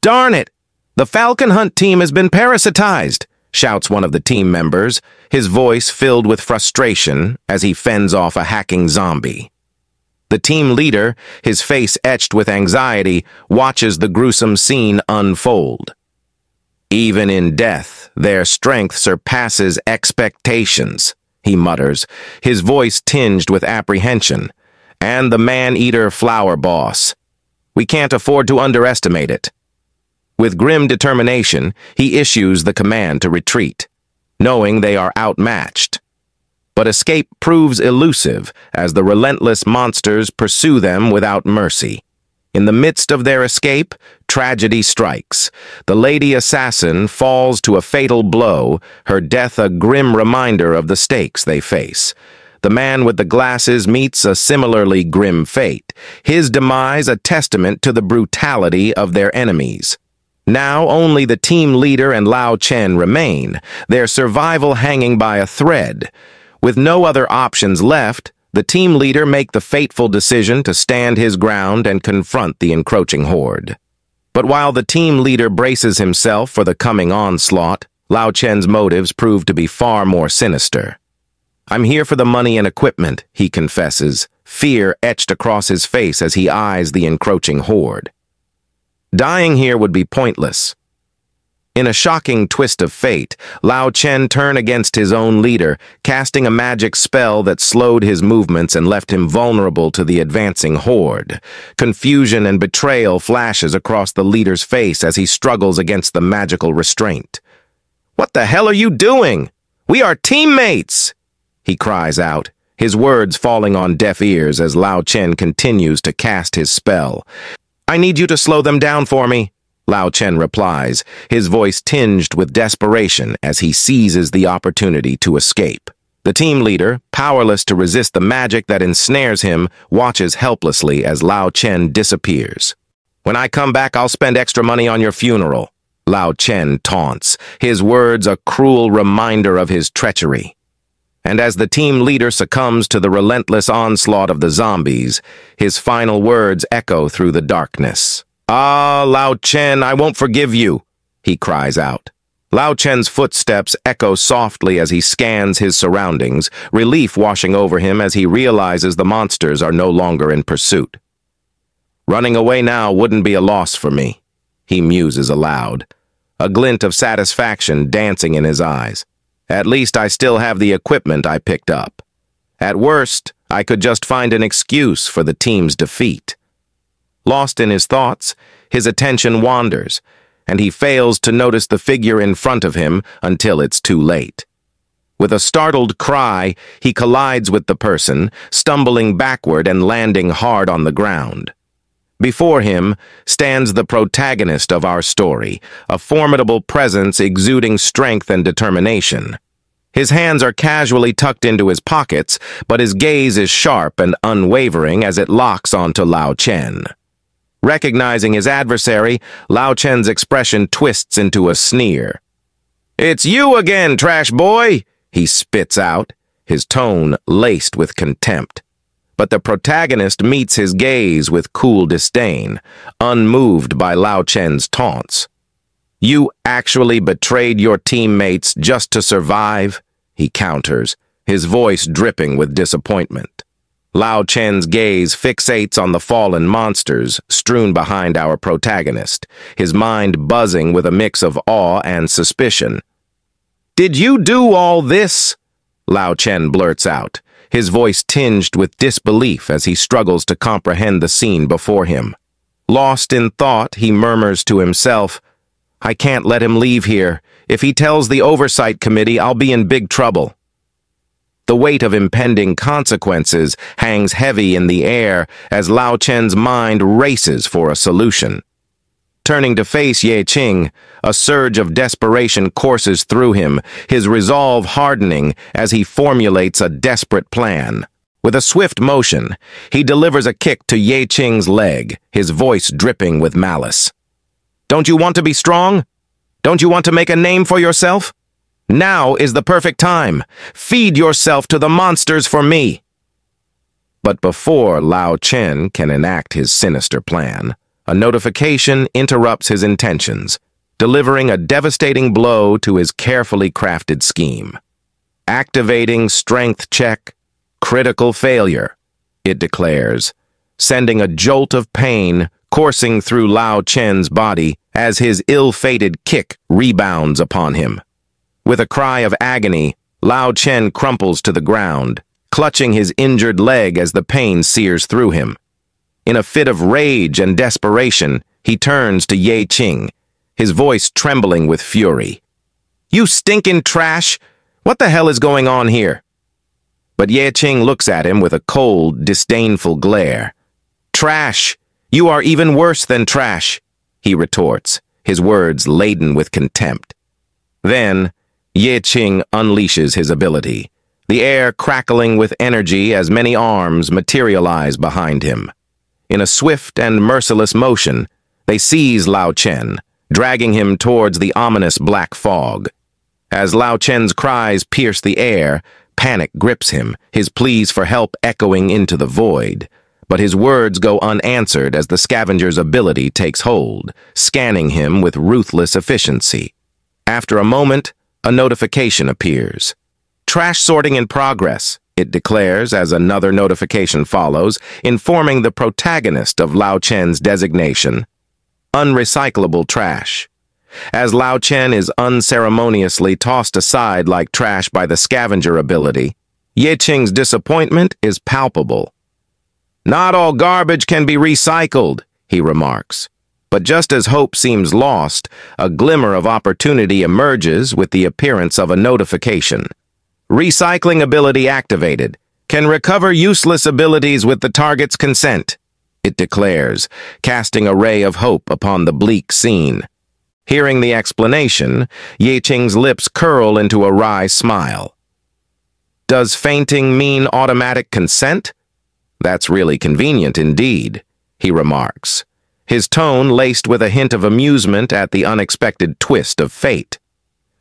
Darn it! The Falcon Hunt team has been parasitized! shouts one of the team members, his voice filled with frustration as he fends off a hacking zombie. The team leader, his face etched with anxiety, watches the gruesome scene unfold. Even in death, their strength surpasses expectations, he mutters, his voice tinged with apprehension. And the man-eater flower boss. We can't afford to underestimate it. With grim determination, he issues the command to retreat, knowing they are outmatched. But escape proves elusive as the relentless monsters pursue them without mercy. In the midst of their escape, tragedy strikes. The lady assassin falls to a fatal blow, her death a grim reminder of the stakes they face. The man with the glasses meets a similarly grim fate, his demise a testament to the brutality of their enemies. Now only the team leader and Lao Chen remain, their survival hanging by a thread. With no other options left, the team leader make the fateful decision to stand his ground and confront the encroaching horde. But while the team leader braces himself for the coming onslaught, Lao Chen's motives prove to be far more sinister. I'm here for the money and equipment, he confesses, fear etched across his face as he eyes the encroaching horde. Dying here would be pointless. In a shocking twist of fate, Lao Chen turned against his own leader, casting a magic spell that slowed his movements and left him vulnerable to the advancing horde. Confusion and betrayal flashes across the leader's face as he struggles against the magical restraint. What the hell are you doing? We are teammates! He cries out, his words falling on deaf ears as Lao Chen continues to cast his spell. I need you to slow them down for me, Lao Chen replies, his voice tinged with desperation as he seizes the opportunity to escape. The team leader, powerless to resist the magic that ensnares him, watches helplessly as Lao Chen disappears. When I come back, I'll spend extra money on your funeral, Lao Chen taunts, his words a cruel reminder of his treachery and as the team leader succumbs to the relentless onslaught of the zombies, his final words echo through the darkness. Ah, Lao Chen, I won't forgive you, he cries out. Lao Chen's footsteps echo softly as he scans his surroundings, relief washing over him as he realizes the monsters are no longer in pursuit. Running away now wouldn't be a loss for me, he muses aloud, a glint of satisfaction dancing in his eyes. At least I still have the equipment I picked up. At worst, I could just find an excuse for the team's defeat. Lost in his thoughts, his attention wanders, and he fails to notice the figure in front of him until it's too late. With a startled cry, he collides with the person, stumbling backward and landing hard on the ground. Before him stands the protagonist of our story, a formidable presence exuding strength and determination. His hands are casually tucked into his pockets, but his gaze is sharp and unwavering as it locks onto Lao Chen. Recognizing his adversary, Lao Chen's expression twists into a sneer. It's you again, trash boy, he spits out, his tone laced with contempt but the protagonist meets his gaze with cool disdain, unmoved by Lao Chen's taunts. You actually betrayed your teammates just to survive? He counters, his voice dripping with disappointment. Lao Chen's gaze fixates on the fallen monsters strewn behind our protagonist, his mind buzzing with a mix of awe and suspicion. Did you do all this? Lao Chen blurts out, his voice tinged with disbelief as he struggles to comprehend the scene before him. Lost in thought, he murmurs to himself, I can't let him leave here. If he tells the Oversight Committee, I'll be in big trouble. The weight of impending consequences hangs heavy in the air as Lao Chen's mind races for a solution. Turning to face Ye Qing, a surge of desperation courses through him, his resolve hardening as he formulates a desperate plan. With a swift motion, he delivers a kick to Ye Qing's leg, his voice dripping with malice. Don't you want to be strong? Don't you want to make a name for yourself? Now is the perfect time. Feed yourself to the monsters for me. But before Lao Chen can enact his sinister plan, a notification interrupts his intentions, delivering a devastating blow to his carefully crafted scheme. Activating strength check, critical failure, it declares, sending a jolt of pain coursing through Lao Chen's body as his ill-fated kick rebounds upon him. With a cry of agony, Lao Chen crumples to the ground, clutching his injured leg as the pain sears through him. In a fit of rage and desperation, he turns to Ye Qing, his voice trembling with fury. You stinking trash! What the hell is going on here? But Ye Qing looks at him with a cold, disdainful glare. Trash! You are even worse than trash, he retorts, his words laden with contempt. Then, Ye Qing unleashes his ability, the air crackling with energy as many arms materialize behind him. In a swift and merciless motion, they seize Lao Chen, dragging him towards the ominous black fog. As Lao Chen's cries pierce the air, panic grips him, his pleas for help echoing into the void. But his words go unanswered as the scavenger's ability takes hold, scanning him with ruthless efficiency. After a moment, a notification appears. Trash sorting in progress it declares as another notification follows, informing the protagonist of Lao Chen's designation, unrecyclable trash. As Lao Chen is unceremoniously tossed aside like trash by the scavenger ability, Ye Qing's disappointment is palpable. Not all garbage can be recycled, he remarks. But just as hope seems lost, a glimmer of opportunity emerges with the appearance of a notification. Recycling ability activated. Can recover useless abilities with the target's consent. It declares, casting a ray of hope upon the bleak scene. Hearing the explanation, Ye Qing's lips curl into a wry smile. Does fainting mean automatic consent? That's really convenient indeed, he remarks, his tone laced with a hint of amusement at the unexpected twist of fate.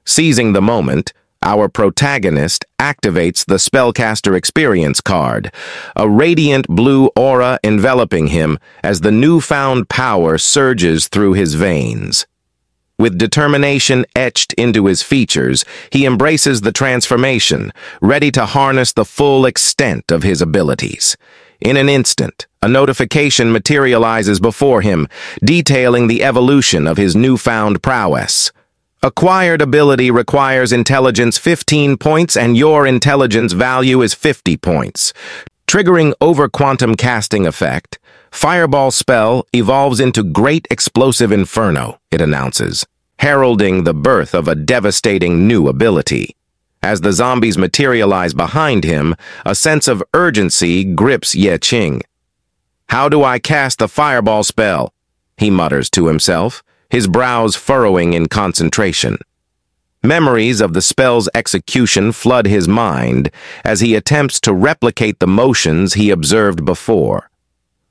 Seizing the moment, our protagonist activates the Spellcaster Experience card, a radiant blue aura enveloping him as the newfound power surges through his veins. With determination etched into his features, he embraces the transformation, ready to harness the full extent of his abilities. In an instant, a notification materializes before him, detailing the evolution of his newfound prowess. Acquired ability requires intelligence 15 points and your intelligence value is 50 points. Triggering over quantum casting effect, Fireball spell evolves into Great Explosive Inferno, it announces, heralding the birth of a devastating new ability. As the zombies materialize behind him, a sense of urgency grips Ye Qing. How do I cast the fireball spell? He mutters to himself his brows furrowing in concentration. Memories of the spell's execution flood his mind as he attempts to replicate the motions he observed before.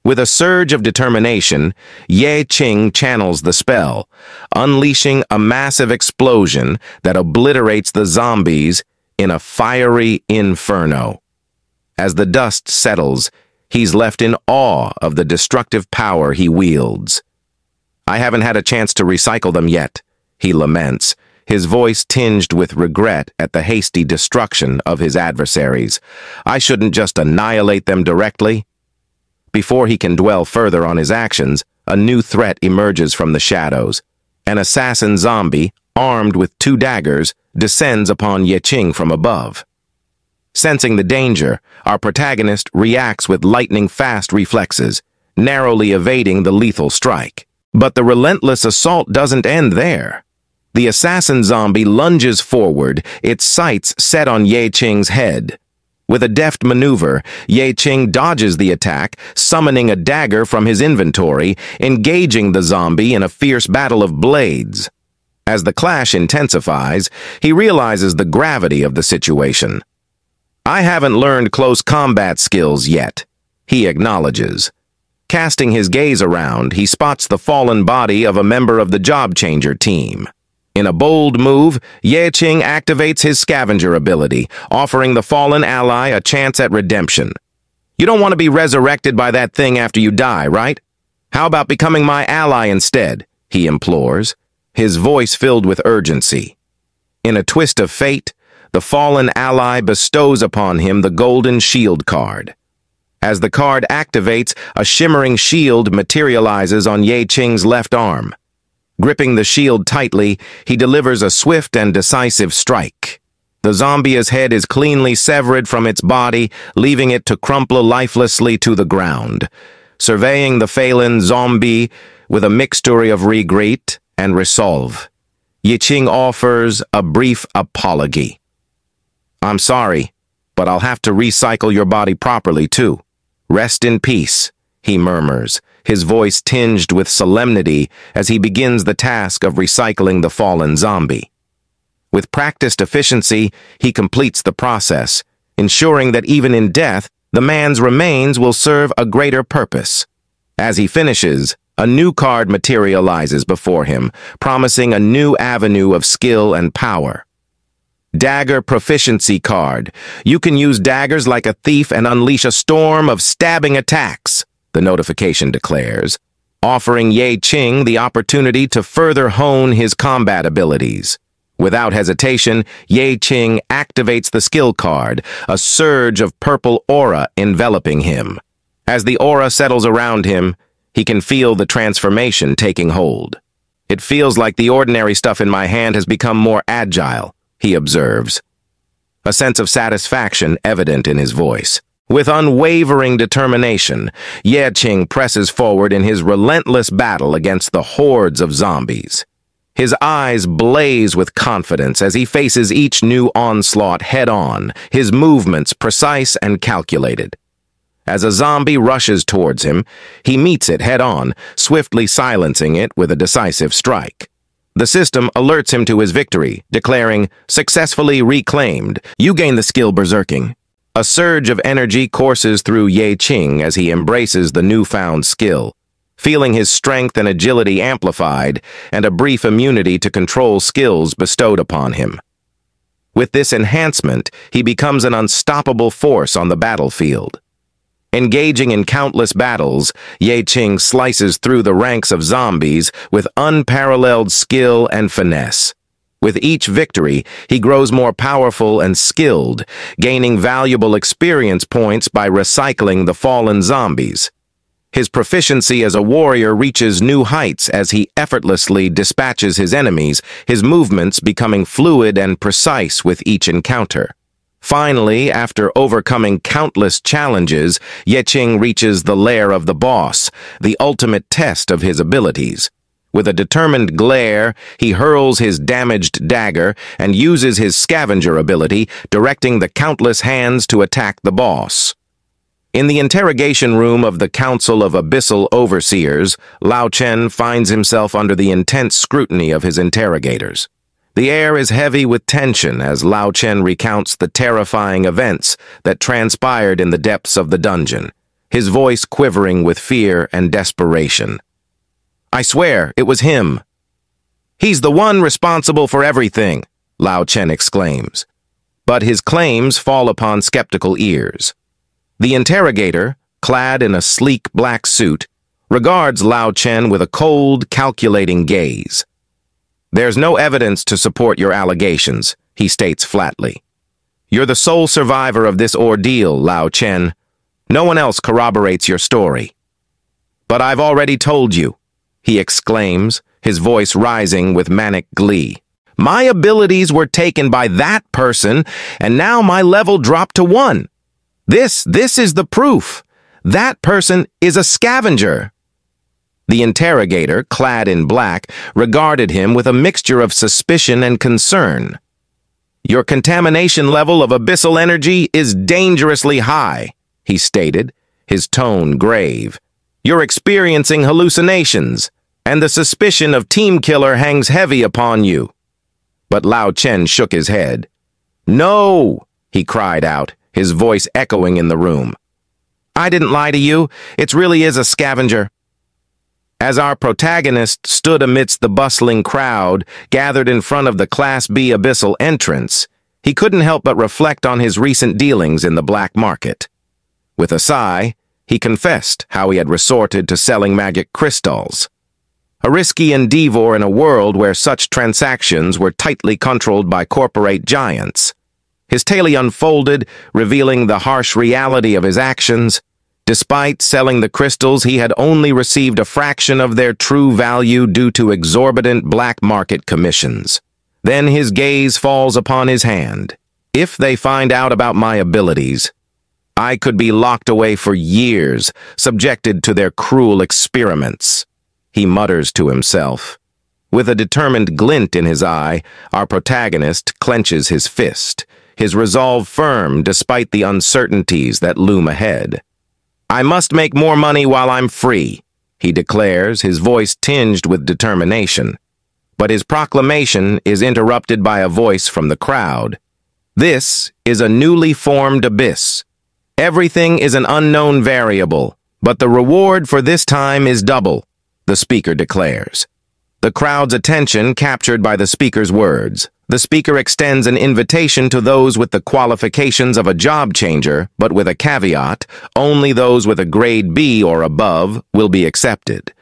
With a surge of determination, Ye Qing channels the spell, unleashing a massive explosion that obliterates the zombies in a fiery inferno. As the dust settles, he's left in awe of the destructive power he wields. I haven't had a chance to recycle them yet, he laments, his voice tinged with regret at the hasty destruction of his adversaries. I shouldn't just annihilate them directly. Before he can dwell further on his actions, a new threat emerges from the shadows. An assassin zombie, armed with two daggers, descends upon Ye Qing from above. Sensing the danger, our protagonist reacts with lightning-fast reflexes, narrowly evading the lethal strike. But the relentless assault doesn't end there. The assassin zombie lunges forward, its sights set on Ye Qing's head. With a deft maneuver, Ye Qing dodges the attack, summoning a dagger from his inventory, engaging the zombie in a fierce battle of blades. As the clash intensifies, he realizes the gravity of the situation. I haven't learned close combat skills yet, he acknowledges. Casting his gaze around, he spots the fallen body of a member of the Job Changer team. In a bold move, Ye Qing activates his scavenger ability, offering the fallen ally a chance at redemption. You don't want to be resurrected by that thing after you die, right? How about becoming my ally instead? He implores, his voice filled with urgency. In a twist of fate, the fallen ally bestows upon him the golden shield card. As the card activates, a shimmering shield materializes on Ye Qing's left arm. Gripping the shield tightly, he delivers a swift and decisive strike. The zombie's head is cleanly severed from its body, leaving it to crumple lifelessly to the ground. Surveying the fallen zombie with a mixture of regret and resolve, Ye Qing offers a brief apology. I'm sorry, but I'll have to recycle your body properly, too. Rest in peace, he murmurs, his voice tinged with solemnity as he begins the task of recycling the fallen zombie. With practiced efficiency, he completes the process, ensuring that even in death, the man's remains will serve a greater purpose. As he finishes, a new card materializes before him, promising a new avenue of skill and power. Dagger Proficiency Card. You can use daggers like a thief and unleash a storm of stabbing attacks the notification declares, offering Ye Qing the opportunity to further hone his combat abilities. Without hesitation, Ye Qing activates the skill card, a surge of purple aura enveloping him. As the aura settles around him, he can feel the transformation taking hold. It feels like the ordinary stuff in my hand has become more agile, he observes. A sense of satisfaction evident in his voice. With unwavering determination, Ye Qing presses forward in his relentless battle against the hordes of zombies. His eyes blaze with confidence as he faces each new onslaught head-on, his movements precise and calculated. As a zombie rushes towards him, he meets it head-on, swiftly silencing it with a decisive strike. The system alerts him to his victory, declaring, successfully reclaimed, you gain the skill berserking. A surge of energy courses through Ye Qing as he embraces the newfound skill, feeling his strength and agility amplified and a brief immunity to control skills bestowed upon him. With this enhancement, he becomes an unstoppable force on the battlefield. Engaging in countless battles, Ye Qing slices through the ranks of zombies with unparalleled skill and finesse. With each victory, he grows more powerful and skilled, gaining valuable experience points by recycling the fallen zombies. His proficiency as a warrior reaches new heights as he effortlessly dispatches his enemies, his movements becoming fluid and precise with each encounter. Finally, after overcoming countless challenges, Ye Qing reaches the lair of the boss, the ultimate test of his abilities. With a determined glare, he hurls his damaged dagger and uses his scavenger ability, directing the countless hands to attack the boss. In the interrogation room of the Council of Abyssal Overseers, Lao Chen finds himself under the intense scrutiny of his interrogators. The air is heavy with tension as Lao Chen recounts the terrifying events that transpired in the depths of the dungeon, his voice quivering with fear and desperation. I swear, it was him. He's the one responsible for everything, Lao Chen exclaims. But his claims fall upon skeptical ears. The interrogator, clad in a sleek black suit, regards Lao Chen with a cold, calculating gaze. There's no evidence to support your allegations, he states flatly. You're the sole survivor of this ordeal, Lao Chen. No one else corroborates your story. But I've already told you, he exclaims, his voice rising with manic glee. My abilities were taken by that person, and now my level dropped to one. This, this is the proof. That person is a scavenger. The interrogator, clad in black, regarded him with a mixture of suspicion and concern. Your contamination level of abyssal energy is dangerously high, he stated, his tone grave. You're experiencing hallucinations, and the suspicion of team killer hangs heavy upon you. But Lao Chen shook his head. No, he cried out, his voice echoing in the room. I didn't lie to you. It really is a scavenger. As our protagonist stood amidst the bustling crowd gathered in front of the Class B abyssal entrance, he couldn't help but reflect on his recent dealings in the black market. With a sigh, he confessed how he had resorted to selling magic crystals. A risky endeavor in a world where such transactions were tightly controlled by corporate giants. His tale unfolded, revealing the harsh reality of his actions, Despite selling the crystals, he had only received a fraction of their true value due to exorbitant black market commissions. Then his gaze falls upon his hand. If they find out about my abilities, I could be locked away for years, subjected to their cruel experiments. He mutters to himself. With a determined glint in his eye, our protagonist clenches his fist, his resolve firm despite the uncertainties that loom ahead. I must make more money while I'm free, he declares, his voice tinged with determination. But his proclamation is interrupted by a voice from the crowd. This is a newly formed abyss. Everything is an unknown variable, but the reward for this time is double, the speaker declares. The crowd's attention captured by the speaker's words. The speaker extends an invitation to those with the qualifications of a job changer, but with a caveat, only those with a grade B or above will be accepted.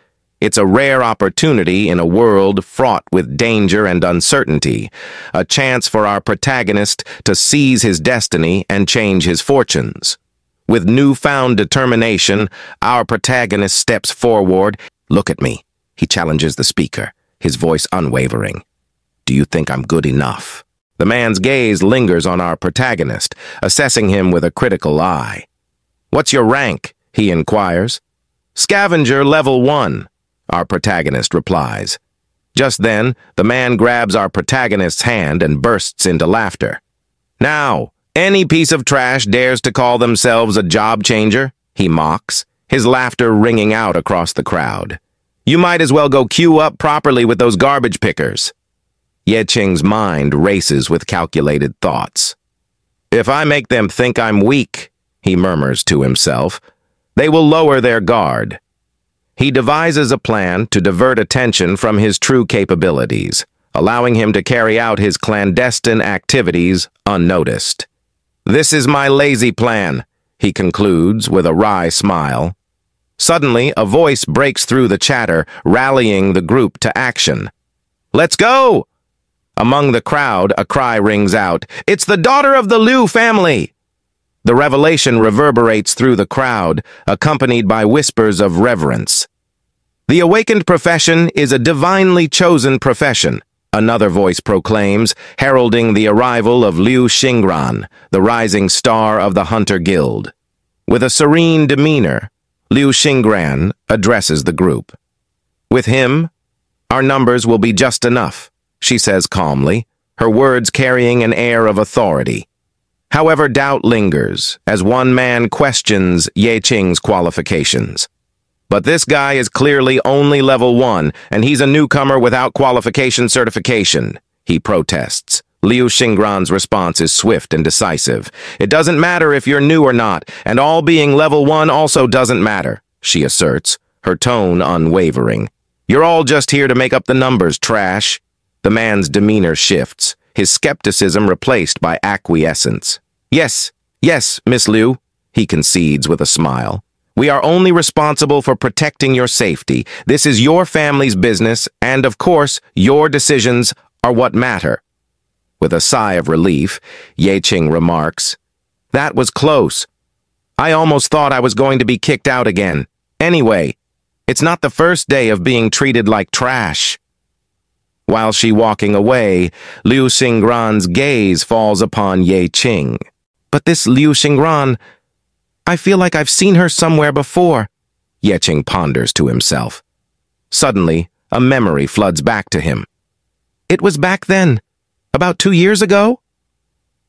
It's a rare opportunity in a world fraught with danger and uncertainty, a chance for our protagonist to seize his destiny and change his fortunes. With newfound determination, our protagonist steps forward. Look at me, he challenges the speaker, his voice unwavering. Do you think I'm good enough? The man's gaze lingers on our protagonist, assessing him with a critical eye. What's your rank? he inquires. Scavenger level one, our protagonist replies. Just then, the man grabs our protagonist's hand and bursts into laughter. Now, any piece of trash dares to call themselves a job changer, he mocks, his laughter ringing out across the crowd. You might as well go queue up properly with those garbage pickers. Ye Qing's mind races with calculated thoughts. If I make them think I'm weak, he murmurs to himself, they will lower their guard. He devises a plan to divert attention from his true capabilities, allowing him to carry out his clandestine activities unnoticed. This is my lazy plan, he concludes with a wry smile. Suddenly, a voice breaks through the chatter, rallying the group to action. Let's go! Among the crowd, a cry rings out, It's the daughter of the Liu family! The revelation reverberates through the crowd, accompanied by whispers of reverence. The awakened profession is a divinely chosen profession, another voice proclaims, heralding the arrival of Liu Xingran, the rising star of the Hunter Guild. With a serene demeanor, Liu Xingran addresses the group. With him, our numbers will be just enough she says calmly, her words carrying an air of authority. However, doubt lingers as one man questions Ye Qing's qualifications. But this guy is clearly only level one, and he's a newcomer without qualification certification, he protests. Liu Xingran's response is swift and decisive. It doesn't matter if you're new or not, and all being level one also doesn't matter, she asserts, her tone unwavering. You're all just here to make up the numbers, trash. The man's demeanor shifts, his skepticism replaced by acquiescence. Yes, yes, Miss Liu, he concedes with a smile. We are only responsible for protecting your safety. This is your family's business, and of course, your decisions are what matter. With a sigh of relief, Ye Qing remarks, That was close. I almost thought I was going to be kicked out again. Anyway, it's not the first day of being treated like trash. While she walking away, Liu Xingran's gaze falls upon Ye Qing. But this Liu Xingran, I feel like I've seen her somewhere before. Ye Qing ponders to himself. Suddenly, a memory floods back to him. It was back then, about two years ago?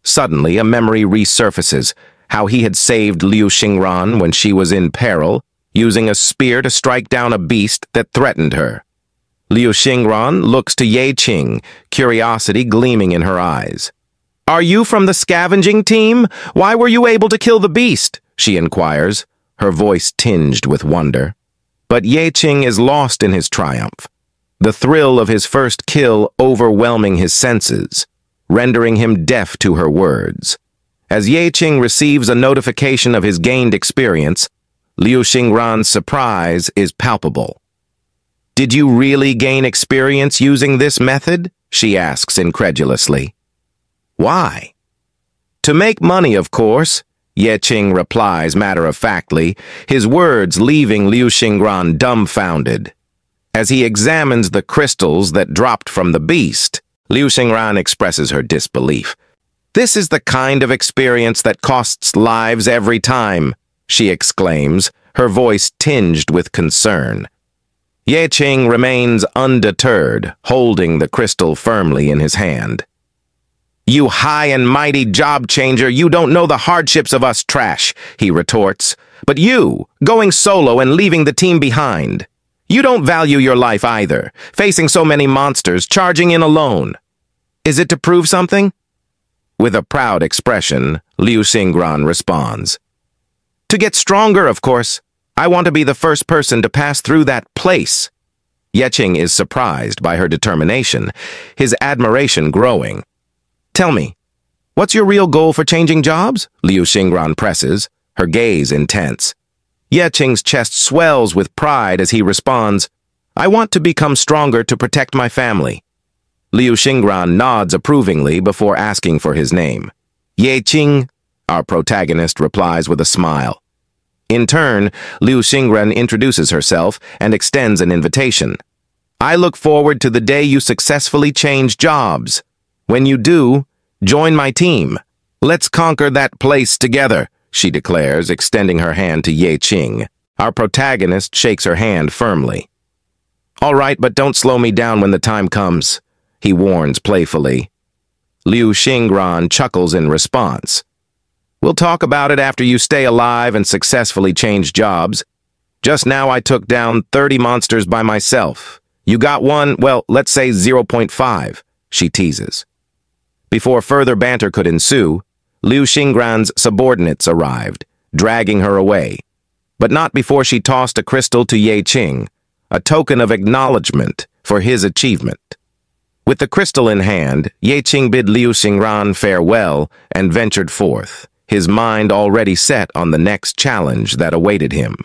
Suddenly, a memory resurfaces, how he had saved Liu Xingran when she was in peril, using a spear to strike down a beast that threatened her. Liu Xingran looks to Ye Qing, curiosity gleaming in her eyes. Are you from the scavenging team? Why were you able to kill the beast? She inquires, her voice tinged with wonder. But Ye Qing is lost in his triumph, the thrill of his first kill overwhelming his senses, rendering him deaf to her words. As Ye Qing receives a notification of his gained experience, Liu Xingran's surprise is palpable. Did you really gain experience using this method? She asks incredulously. Why? To make money, of course, Ye Qing replies matter-of-factly, his words leaving Liu Xingran dumbfounded. As he examines the crystals that dropped from the beast, Liu Xingran expresses her disbelief. This is the kind of experience that costs lives every time, she exclaims, her voice tinged with concern. Ye Qing remains undeterred, holding the crystal firmly in his hand. You high and mighty job changer, you don't know the hardships of us trash, he retorts. But you, going solo and leaving the team behind. You don't value your life either, facing so many monsters, charging in alone. Is it to prove something? With a proud expression, Liu Xingran responds. To get stronger, of course. I want to be the first person to pass through that place. Ye Qing is surprised by her determination, his admiration growing. Tell me, what's your real goal for changing jobs? Liu Xingran presses, her gaze intense. Ye Qing's chest swells with pride as he responds, I want to become stronger to protect my family. Liu Xingran nods approvingly before asking for his name. Ye Qing, our protagonist replies with a smile. In turn, Liu Xingran introduces herself and extends an invitation. I look forward to the day you successfully change jobs. When you do, join my team. Let's conquer that place together, she declares, extending her hand to Ye Qing. Our protagonist shakes her hand firmly. All right, but don't slow me down when the time comes, he warns playfully. Liu Xingran chuckles in response. We'll talk about it after you stay alive and successfully change jobs. Just now I took down 30 monsters by myself. You got one, well, let's say 0.5, she teases. Before further banter could ensue, Liu Xingran's subordinates arrived, dragging her away. But not before she tossed a crystal to Ye Qing, a token of acknowledgement for his achievement. With the crystal in hand, Ye Qing bid Liu Xingran farewell and ventured forth his mind already set on the next challenge that awaited him.